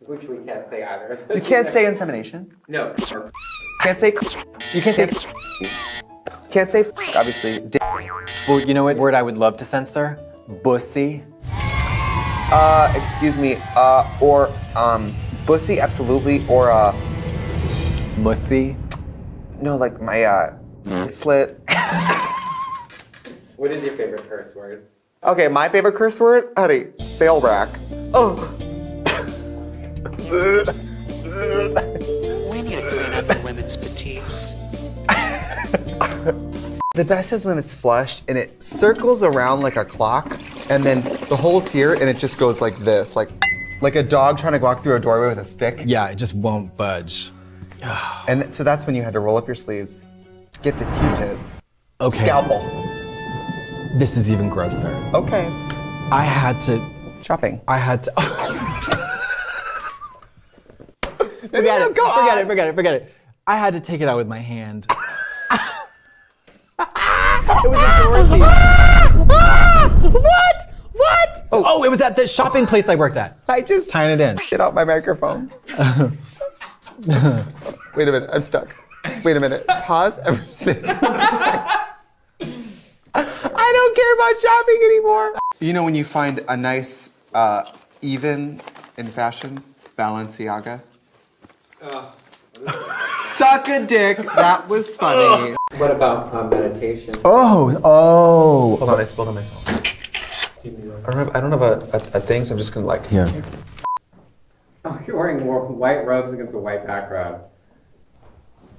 Which we can't say either. You can't say insemination. No. Can't say. You can't say. Can't say. Obviously. Dick. Well, you know what word I would love to censor? Bussy. Uh, excuse me. Uh, or um, bussy, absolutely. Or uh, Mussy. no, like my uh, slit. What is your favorite curse word? Okay, my favorite curse word, honey, fail rack. Oh. we need to clean up the women's petits. The best is when it's flushed and it circles around like a clock, and then the hole's here, and it just goes like this, like like a dog trying to walk through a doorway with a stick. Yeah, it just won't budge. And so that's when you had to roll up your sleeves, get the Q-tip, Okay. scalpel. This is even grosser. Okay. I had to. Shopping. I had to. Forget it. Forget it. Forget it. Forget it. I had to take it out with my hand. it was a Dorothy. what? What? Oh, oh, it was at the shopping place I worked at. I just tying it in. Get out my microphone. Wait a minute, I'm stuck. Wait a minute. Pause everything. I don't care about shopping anymore. You know when you find a nice, uh, even in fashion, Balenciaga? Suck a dick. That was funny. What about uh, meditation? Oh, oh. Hold on, I spilled on myself. I don't have, I don't have a, a, a thing, so I'm just gonna like. Here. Oh, you're wearing white robes against a white background.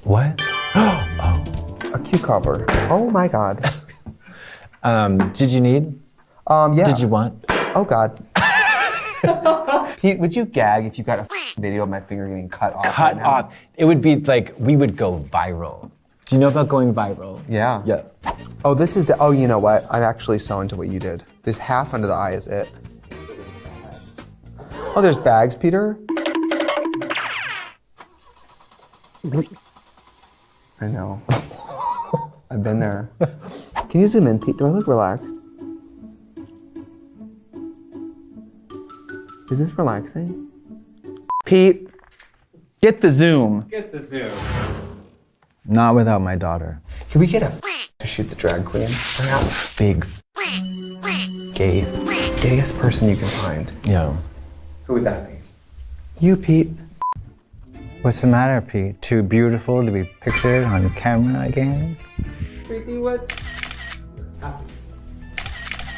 What? A cucumber. Oh my god. Um, did you need? Um, yeah. Did you want? Oh god. Pete, would you gag if you got a video of my finger getting cut off? Cut right off. It would be like we would go viral. Do you know about going viral? Yeah. Yeah. Oh, this is the. Oh, you know what? I'm actually so into what you did. This half under the eye is it. Oh, there's bags, Peter. I know. I've been there. Can you zoom in, Pete? Do I look relaxed? Is this relaxing? Pete, get the zoom. Get the zoom. Not without my daughter. Can we get a to shoot the drag queen? Perhaps Big gay. gayest person you can find. Yeah. Who would that be? You, Pete. What's the matter, Pete? Too beautiful to be pictured on camera again? Freaky what?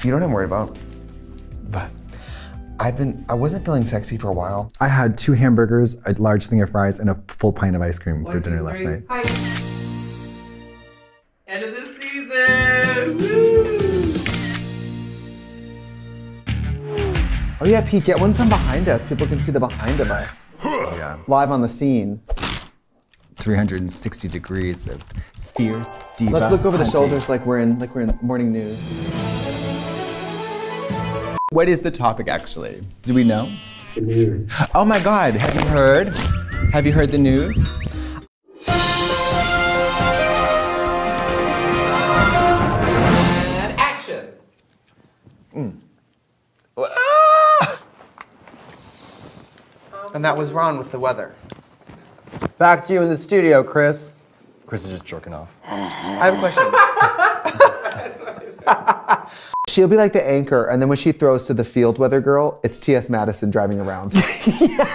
You know what I'm worried about? But I've been. I wasn't feeling sexy for a while. I had two hamburgers, a large thing of fries, and a full pint of ice cream for dinner two, last night. hi. Oh, yeah, Pete, get one from behind us. People can see the behind of us. yeah. Live on the scene. 360 degrees of fierce diva. Let's look over the hunting. shoulders like we're in like we're in morning news. What is the topic actually? Do we know? The news. Oh my God! Have you heard? Have you heard the news? And that was Ron with the weather. Back to you in the studio, Chris. Chris is just jerking off. I have a question. She'll be like the anchor, and then when she throws to the field weather girl, it's T.S. Madison driving around. yes,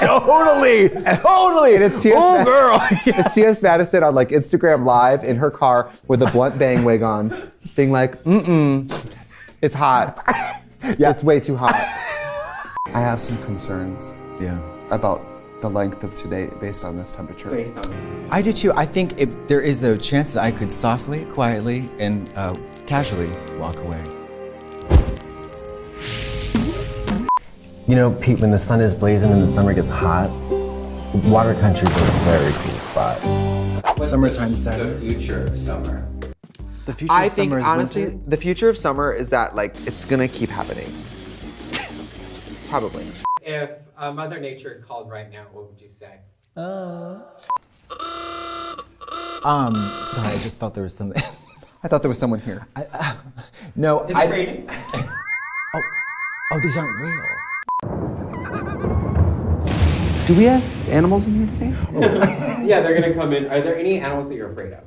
totally, totally. And it's T.S. Oh, Ma- girl. it's T.S. Madison on like Instagram Live in her car with a blunt bang wig on, being like, "Mm-mm, it's hot. yeah, it's way too hot." I have some concerns. Yeah. About the length of today based on this temperature. Based on I did too. I think if there is a chance that I could softly, quietly, and uh, casually walk away. You know, Pete, when the sun is blazing and the summer gets hot, water country is a very cool spot. Summertime The sadness. future of summer. The future I of think summer is honestly, winter. the future of summer is that like it's gonna keep happening. Probably. If uh, Mother Nature called right now, what would you say? Um, sorry, I just felt there was something. I thought there was someone here. no, Is I. it raining? Oh, oh, these aren't real. Do we have animals in here today? yeah, they're gonna come in. Are there any animals that you're afraid of?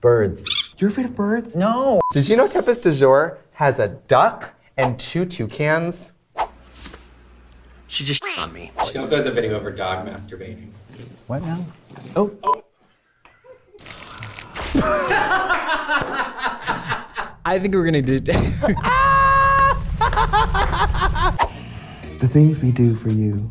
Birds. You're afraid of birds? No. Did you know Tempest DuJour has a duck and two toucans? She just on me. She also has a video of her dog masturbating. What now? Oh. I think we're gonna do. The things we do for you.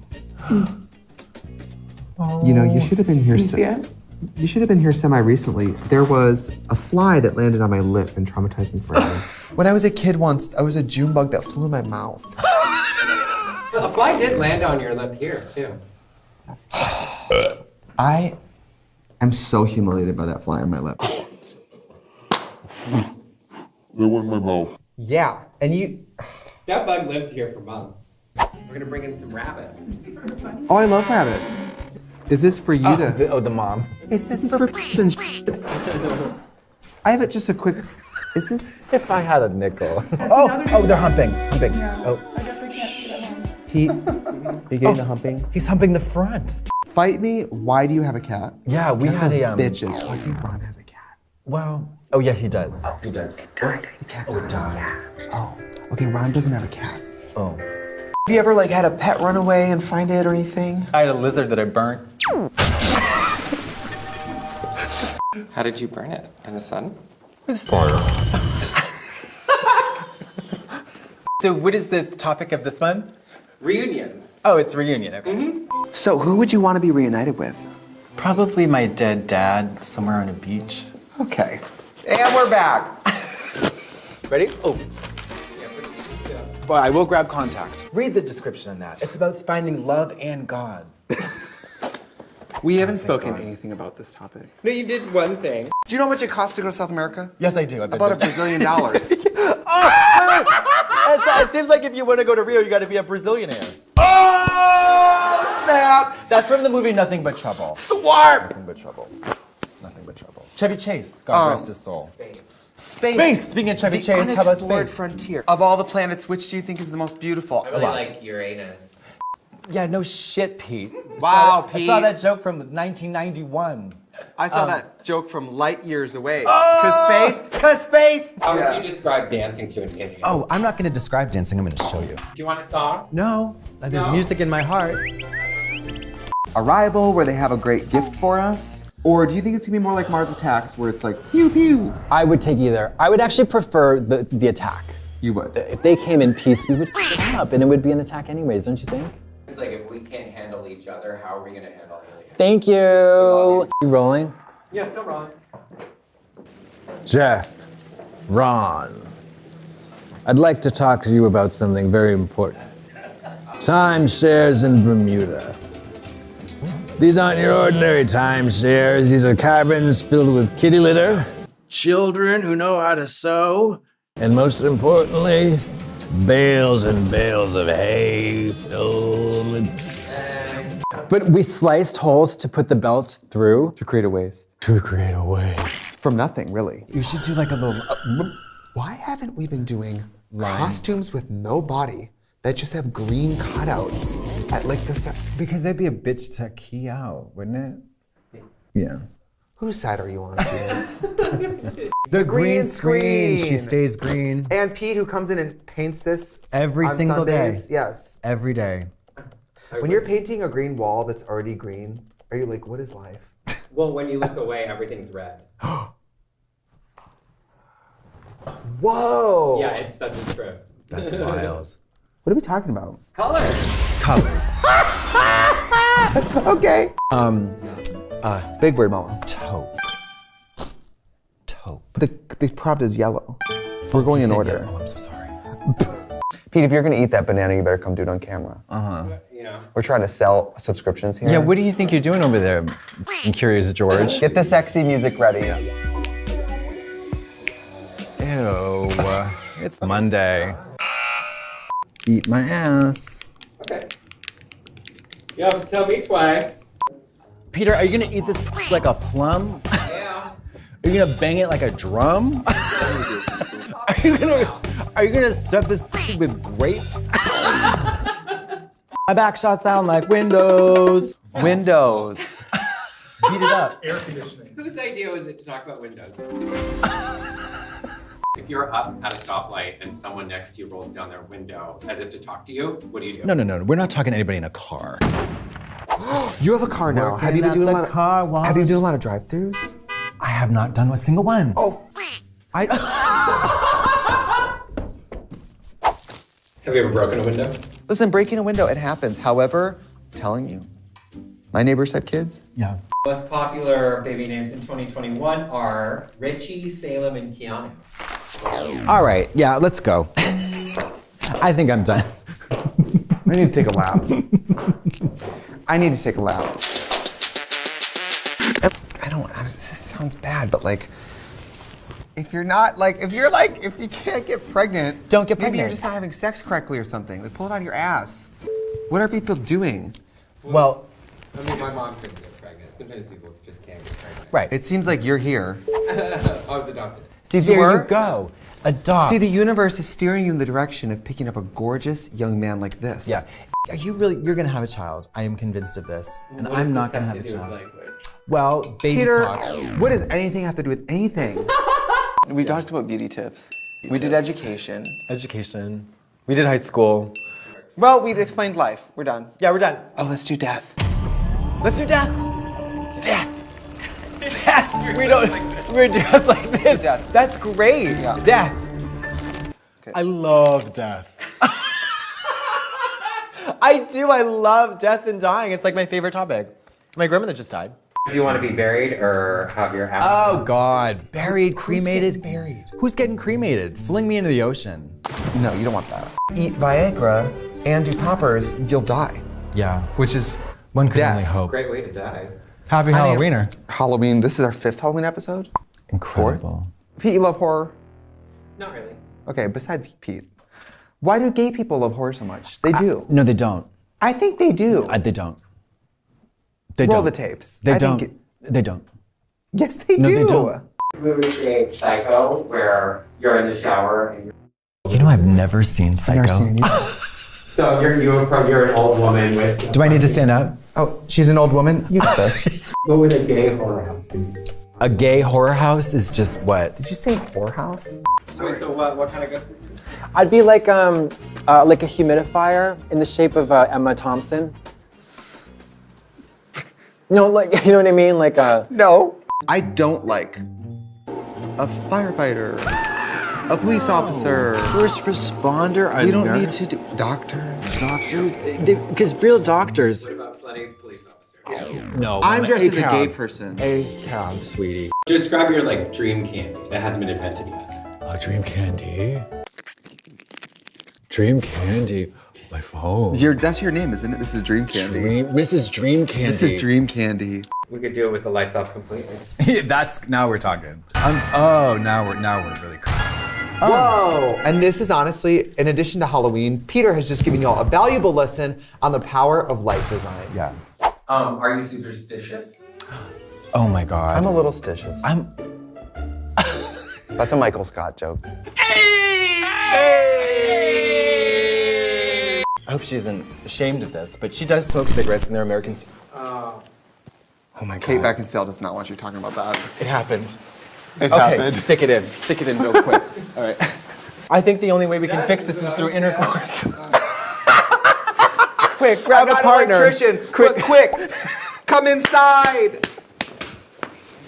You know, you oh. should have been here. You see it? You should have been here semi recently. There was a fly that landed on my lip and traumatized me forever. when I was a kid once, I was a June bug that flew in my mouth. A fly did land on your lip here, too. I am so humiliated by that fly on my lip. It went in my mouth. Yeah, and you. That bug lived here for months. We're gonna bring in some rabbits. Oh, I love rabbits. Is this for you Oh, to? the, oh, the mom. Is this for and shit? I have it just a quick. Is this? If I had a nickel. Oh, oh, they're humping. Humping. Oh, He. Are you getting the humping? he's humping the front. Fight me. Why do you have a cat? Yeah, we Cats had a um, bitches. I think Ron has a cat. Well, oh yeah, he does. Oh, he does. The cat died. Oh. Okay, Ron doesn't have a cat. Oh. Have you ever like had a pet run away and find it or anything? I had a lizard that I burnt. How did you burn it? In the sun? With fire. so, what is the topic of this one? Reunions. Oh, it's reunion. Okay. Mm-hmm. So, who would you want to be reunited with? Probably my dead dad somewhere on a beach. Okay. And we're back. Ready? Oh. Boy, I will grab contact. Read the description on that. It's about finding love and God. We haven't spoken anything about this topic. No, you did one thing. Do you know how much it costs to go to South America? Yes, I do. I've been About a there. bazillion dollars. It's- it seems like if you want to go to Rio, you got to be a Brazilianaire. Oh, snap! That's from the movie Nothing But Trouble. Swarp! Nothing but trouble. Nothing but trouble. Chevy Chase, God Oh. rest his soul. Space. Space! Speaking of Chevy the Chase, how about unexplored space? frontier. Of all the planets, which do you think is the most beautiful? I really like Uranus. Yeah, no shit, Pete. Wow, saw that- Pete. I saw that joke from 1991. I saw Um, that joke from light years away. Oh! Cause space, cause space. How would you describe dancing to an idiot? Oh, I'm not going to describe dancing. I'm going to show you. Do you want a song? No, uh, there's No? music in my heart. Arrival, where they have a great gift for us, or do you think it's gonna be more like Mars Attacks, where it's like pew pew? I would take either. I would actually prefer the, the attack. You would. If they came in peace, we would f them up, and it would be an attack anyways, don't you think? It's like if we can't handle each other, how are we gonna handle aliens? Thank you. You rolling? Yeah, still wrong. Jeff, Ron, I'd like to talk to you about something very important. Timeshares in Bermuda. These aren't your ordinary timeshares. These are cabins filled with kitty litter, children who know how to sew, and most importantly, bales and bales of hay filled with. But we sliced holes to put the belt through. To create a waste. To create a waste. From nothing, really. You should do like a little. uh, Why haven't we been doing Line. costumes with no body that just have green cutouts at like the side? Because they'd be a bitch to key out, wouldn't it? Yeah. Whose side are you on? Peter? The green screen. She stays green and Pete, who comes in and paints this every single Sundays, day. Yes. Every day. When you're painting a green wall that's already green, are you like, what is life? Well, when you look away, everything's red. Whoa! Yeah, it's such a trip. That's wild. What are we talking about? Colors. Colors. okay. Um, uh, Big Bird Mama. taupe. Taupe. The, the prompt is yellow. We're going in order. yellow. I'm so sorry. Pete, if you're gonna eat that banana, you better come do it on camera. Uh huh. You know. We're trying to sell subscriptions here. Yeah, what do you think you're doing over there? I'm curious, George. Get the sexy music ready. Ew. Uh, it's Monday. Eat my ass. Okay. You have to tell me twice. Peter, are you gonna eat this like a plum? Yeah. Are you gonna bang it like a drum? are you gonna are you gonna stuff this with grapes? My back shots sound like windows. Windows. Beat it up. Air conditioning. Whose idea was it to talk about windows? if you're up at a stoplight and someone next to you rolls down their window as if to talk to you, what do you do? No, no, no. We're not talking to anybody in a car. You have a car now. have you been doing a lot of car Have you been doing a lot of drive-throughs? I have not done a single one. Oh, I. Have you ever broken a window? listen, breaking a window, it happens. However, telling you, My neighbors have kids? Yeah. Most popular baby names in 2021 are Richie, Salem, and Keanu. All right, yeah, let's go. I think I'm done. I need to take a lap. I need to take a lap. I don't, I don't- this sounds bad, but like, if you're not like, if you're like, if you can't get pregnant, Don't get pregnant. maybe you're just not having sex correctly or something. Like, pull it out of your ass. What are people doing? Well, I mean, my mom couldn't get pregnant. Sometimes people just can't get pregnant. right. It seems like you're here. I was adopted. See, You there were? you go. Adopt. See, the universe is steering you in the direction of picking up a gorgeous young man like this. Yeah. Are you really? You're gonna have a child. I am convinced of this, and What I'm not gonna have have a to do with child. language? Well, baby Peter, talk. what does anything have to do with anything? we talked about beauty tips. We did education. Education. We did high school. Well, we explained life. We're done. Yeah, we're done. Oh, let's do death. Let's do death. Death. Death. We don't. We're just like this. death. That's great. Death. Okay. I love death. I do. I love death and dying. It's like my favorite topic. My grandmother just died. Do you want to be buried or have your ass? Oh God, buried, cremated. buried? Who's getting cremated? Fling me into the ocean. No, you don't want that. Eat Viagra and do poppers, you'll die. Yeah. Which is One could Death. only hope. Great way to die. Happy I mean- Halloweener. Halloween. This is our fifth Halloween episode. Incredible. Pete, you love horror? Not really. Okay, besides Pete. Why do gay people love horror so much? They do. No, they don't. I think they do. Uh, they don't. They Roll don't. the tapes. They I don't. think They don't. Yes, they No, do. they don't. Movie create Psycho, where you're in the shower and you're. You know, I've never seen Psycho. Never seen it. So you're you approach, you're an old woman with. Do I need to stand up? Oh, she's an old woman. You got this. What would a gay horror house be? A gay horror house is just what? Did you say whorehouse? Wait, so what, what kind of ghost? I'd be like um, uh, like a humidifier in the shape of uh, Emma Thompson. No, like you know what I mean, like uh, No. I don't like a firefighter, a police officer. first responder. We don't need to do doctor. doctors because real doctors. What about slutty police officer? No, I'm dressed as a gay person. A cab, sweetie. Describe your like dream candy that hasn't been invented yet. A dream candy. Dream candy. My phone. Your, that's your name, isn't it? This is Dream Candy. Dream, Mrs. Dream Candy. This is Dream Candy. We could do it with the lights off completely. That's now we're talking. I'm, oh, now we're now we're really cool. Whoa! And this is honestly, in addition to Halloween, Peter has just given y'all a valuable lesson on the power of light design. Yeah. Um, are you superstitious? Oh my God. I'm a little stitious. I'm. That's a Michael Scott joke. I hope she isn't ashamed of this, but she does smoke cigarettes, and they're Americans. Oh. Oh my God. Kate Beckinsale does not want you talking about that. It happened. It okay, happened. stick it in. Stick it in real quick. All right. I think the only way we can fix this is through intercourse. quick, grab I'm a not partner. an electrician. Quick, quick. Come inside.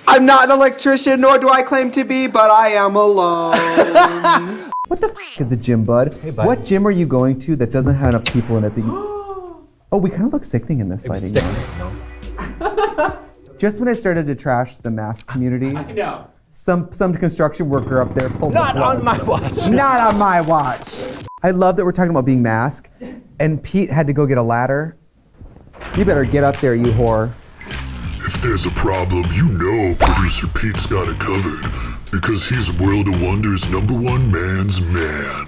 I'm not an electrician, nor do I claim to be, but I am alone. what the f- is the gym, bud? Hey, bud. What gym are you going to that doesn't have enough people in it that you... Oh, we kind of look sickening in this lighting. Just when I started to trash the mask community, I know. some some construction worker up there pulled Not on my watch. Not on my watch. I love that we're talking about being masked, and Pete had to go get a ladder. You better get up there, you whore. If there's a problem, you know producer Pete's got it covered. Because he's World of Wonder's number one man's man.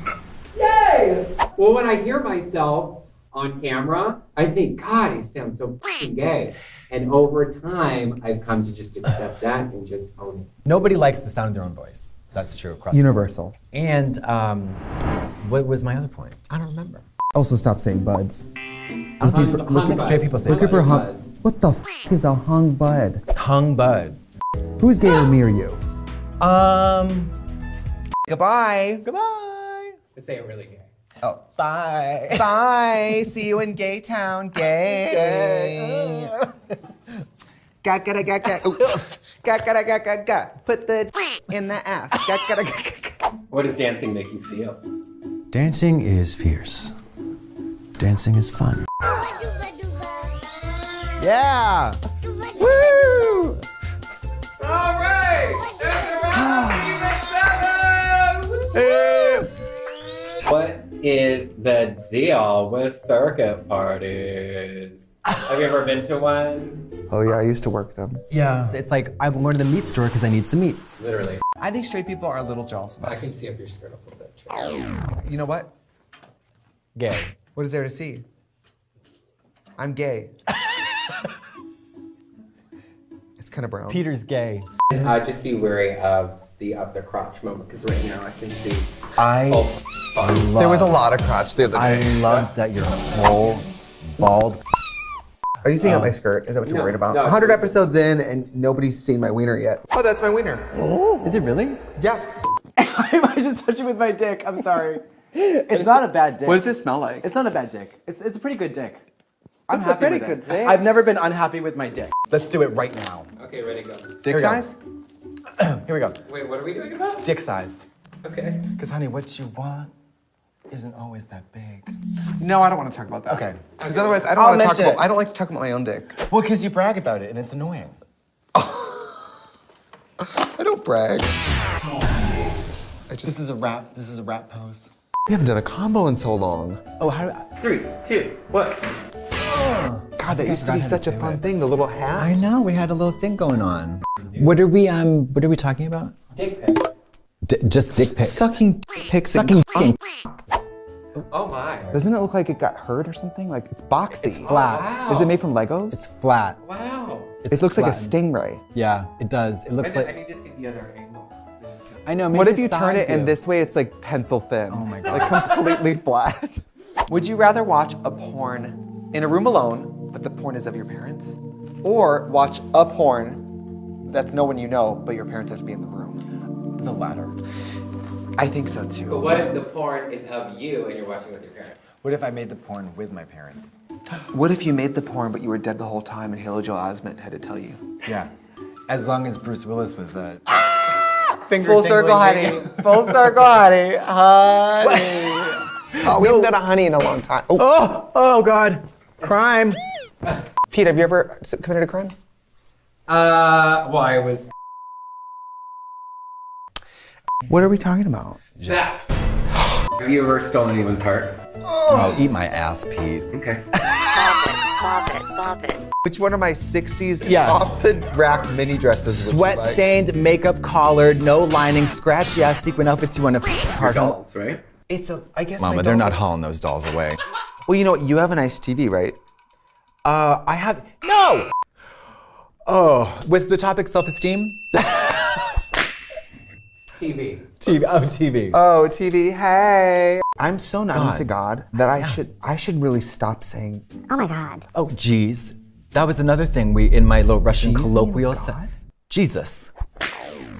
Yay! Well, when I hear myself on camera, I think, God, I sound so fucking gay. And over time, I've come to just accept that and just own it. Nobody likes the sound of their own voice. That's true across. the Universal. board. And um, what was my other point? I don't remember. Also, stop saying buds. Hung, Looking for- hung looking- straight people say Looking for buds. hung. What the f- is a hung bud? hung bud. Who's gay or me or you? Um. Goodbye. Goodbye. Let's say it really gay. Oh. Bye. Bye. See you in Gay Town. Gay. Ga ga ga ga. Ooh. Ga ga ga ga ga. Put the in the ass. Ga ga ga ga. What does dancing make you feel? Dancing is fierce. Dancing is fun. Yeah. Woo! Deal with circuit parties? Have you ever been to one? Oh yeah, I used to work them. Yeah. It's like I'm going to the meat store because I need some meat. Literally. I think straight people are a little jealous of I can see up your skirt a little bit. You know what? Gay. What is there to see? I'm gay. it's kind of brown. Peter's gay. Uh, just be wary of the up the crotch moment because right now I can see. I Oh, There was a lot of crotch the other day. I love that your whole bald. Are you seeing out Um, my skirt? Is that what you're no, worried about? no, 100 episodes in and nobody's seen my wiener yet. Oh, that's my wiener. Is it really? Yeah. I might just touch it with my dick. I'm sorry. It's not a bad dick. What does it smell like? It's not a bad dick. It's, it's a pretty good dick. I'm It's a happy pretty with good it. dick. I've never been unhappy with my dick. Let's do it right now. Okay, ready, go. Dick we go. Size? Here we go. Wait, what are we doing about? Dick size. Okay. Because, honey, what you want isn't always that big. No, I don't want to talk about that. Okay. Because otherwise, I don't I'll want to talk mention about. it. I don't like to talk about my own dick. Well, because you brag about it and it's annoying. I don't brag. I This is a rap. This is a rap pose. We haven't done a combo in so long. Oh, how do Three, two, one. God, that used to be how to such a fun it. thing. The little hat. I know we had a little thing going on. What are we um? What are we talking about? Dick pics. D- just dick pics. Sucking pics. Sucking. and- Oh my. Doesn't it look like it got hurt or something? Like it's boxy. It's flat. Wow. Is it made from Legos? It's flat. Wow. It's it looks like a stingray. Yeah, it does. It looks I, like. I need to see the other angle. I know. What if you turn side it and this way it's like pencil thin? Oh my God. Like completely flat. Would you rather watch a porn in a room alone, but the porn is of your parents? Or watch a porn that's no one you know, but your parents have to be in the room? The latter. I think so too. But what if the porn is of you and you're watching with your parents? What if I made the porn with my parents? What if you made the porn, but you were dead the whole time and Haley Joel Osment had to tell you? Yeah. As long as Bruce Willis was uh, finger Full circle, honey. Full circle, honey. Honey. oh, we haven't done a honey in a long time. Oh, Oh, oh God. Crime. Pete, have you ever committed a crime? Uh, well, I was What are we talking about? theft. Have you ever stolen anyone's heart? Oh, eat my ass, Pete. Okay. Bop it, bop it, bop it. Which one of my 60s Yeah. off the rack mini dresses would you Sweat like? stained, makeup collared, no lining, scratchy ass sequin outfits you want to park. Dolls, right? It's a, I guess. my Mama, they're not are- hauling those dolls away. Well, you know what? You have a nice TV, right? Uh, I have no. Oh, was the topic self-esteem? TV. TV. Oh, TV. Oh, TV. Hey. I'm so numb God. to God that I should I should really stop saying. Oh my god. Oh, geez. That was another thing we in my little Russian Jeez colloquial. God? se- Jesus.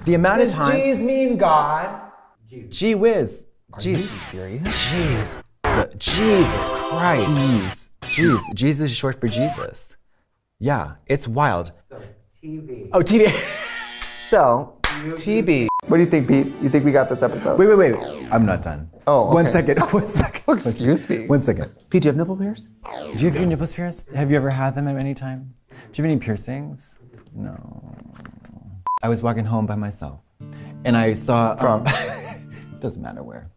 The amount of times. Jeez mean God? Gee whiz. Are Jeez. you serious? Jeez. Jesus Christ. Jeez. Jeez. Jesus is short for Jesus. Yeah, it's wild. So, TV. Oh, TV. So, TV. What do you think, Pete? You think we got this episode? wait, wait, wait. I'm not done. Oh, One okay. second. One second. Oh, excuse me. One second. Pete, do you have nipple pierce? Do you have your nipples pierced? Have you ever had them at any time? Do you have any piercings? No. I was walking home by myself, and I saw from. um, doesn't matter where.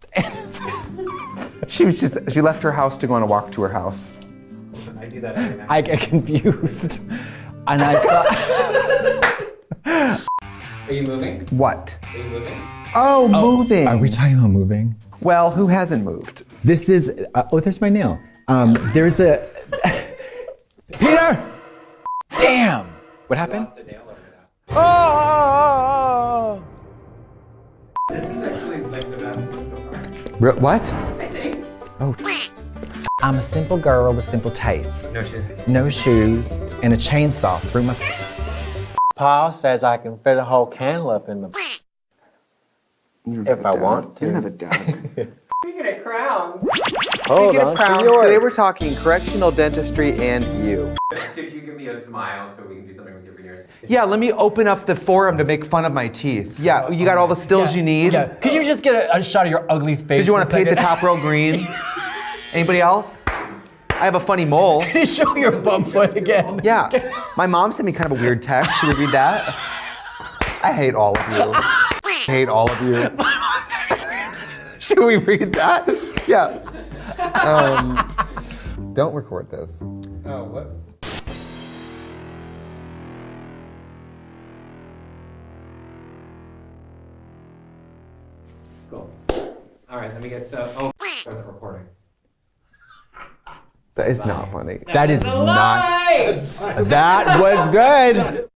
She was just she left her house to go on a walk to her house. I do that every night. I get confused, and I saw. Are you moving? What? Are you moving? Oh, moving. Are we talking about moving? Well, who hasn't moved? This is. Uh, oh, there's my nail. Um, there's a. Peter. Damn. What happened? Lost a nail over that. Oh. This is actually like the best one so far. What? I think. I'm a simple girl with simple tastes. No shoes. No shoes and a chainsaw through my. Paul says I can fit a whole candle up in my. You If I want to. You don't have a dad. Speaking of crowns, Hold Speaking on of to crowns, yours. today we're talking correctional dentistry and you. could you give me a smile so we can do something with your veneers? Yeah, let me open up the forum to make fun of my teeth. Yeah, you got all the um, stills you need. Yeah. Could you just get a, a shot of your ugly face? Did you want to paint the top row green? Anybody else? I have a funny mole. Can you show your bum foot again? Yeah. My mom sent me kind of a weird text. Should we read that? I hate all of you. I hate all of you. Should we read that? Yeah. Um, don't record this. Oh, whoops. Cool. All right, let me get so. Oh, I wasn't recording. That is not funny. That is not. Lie! That was good.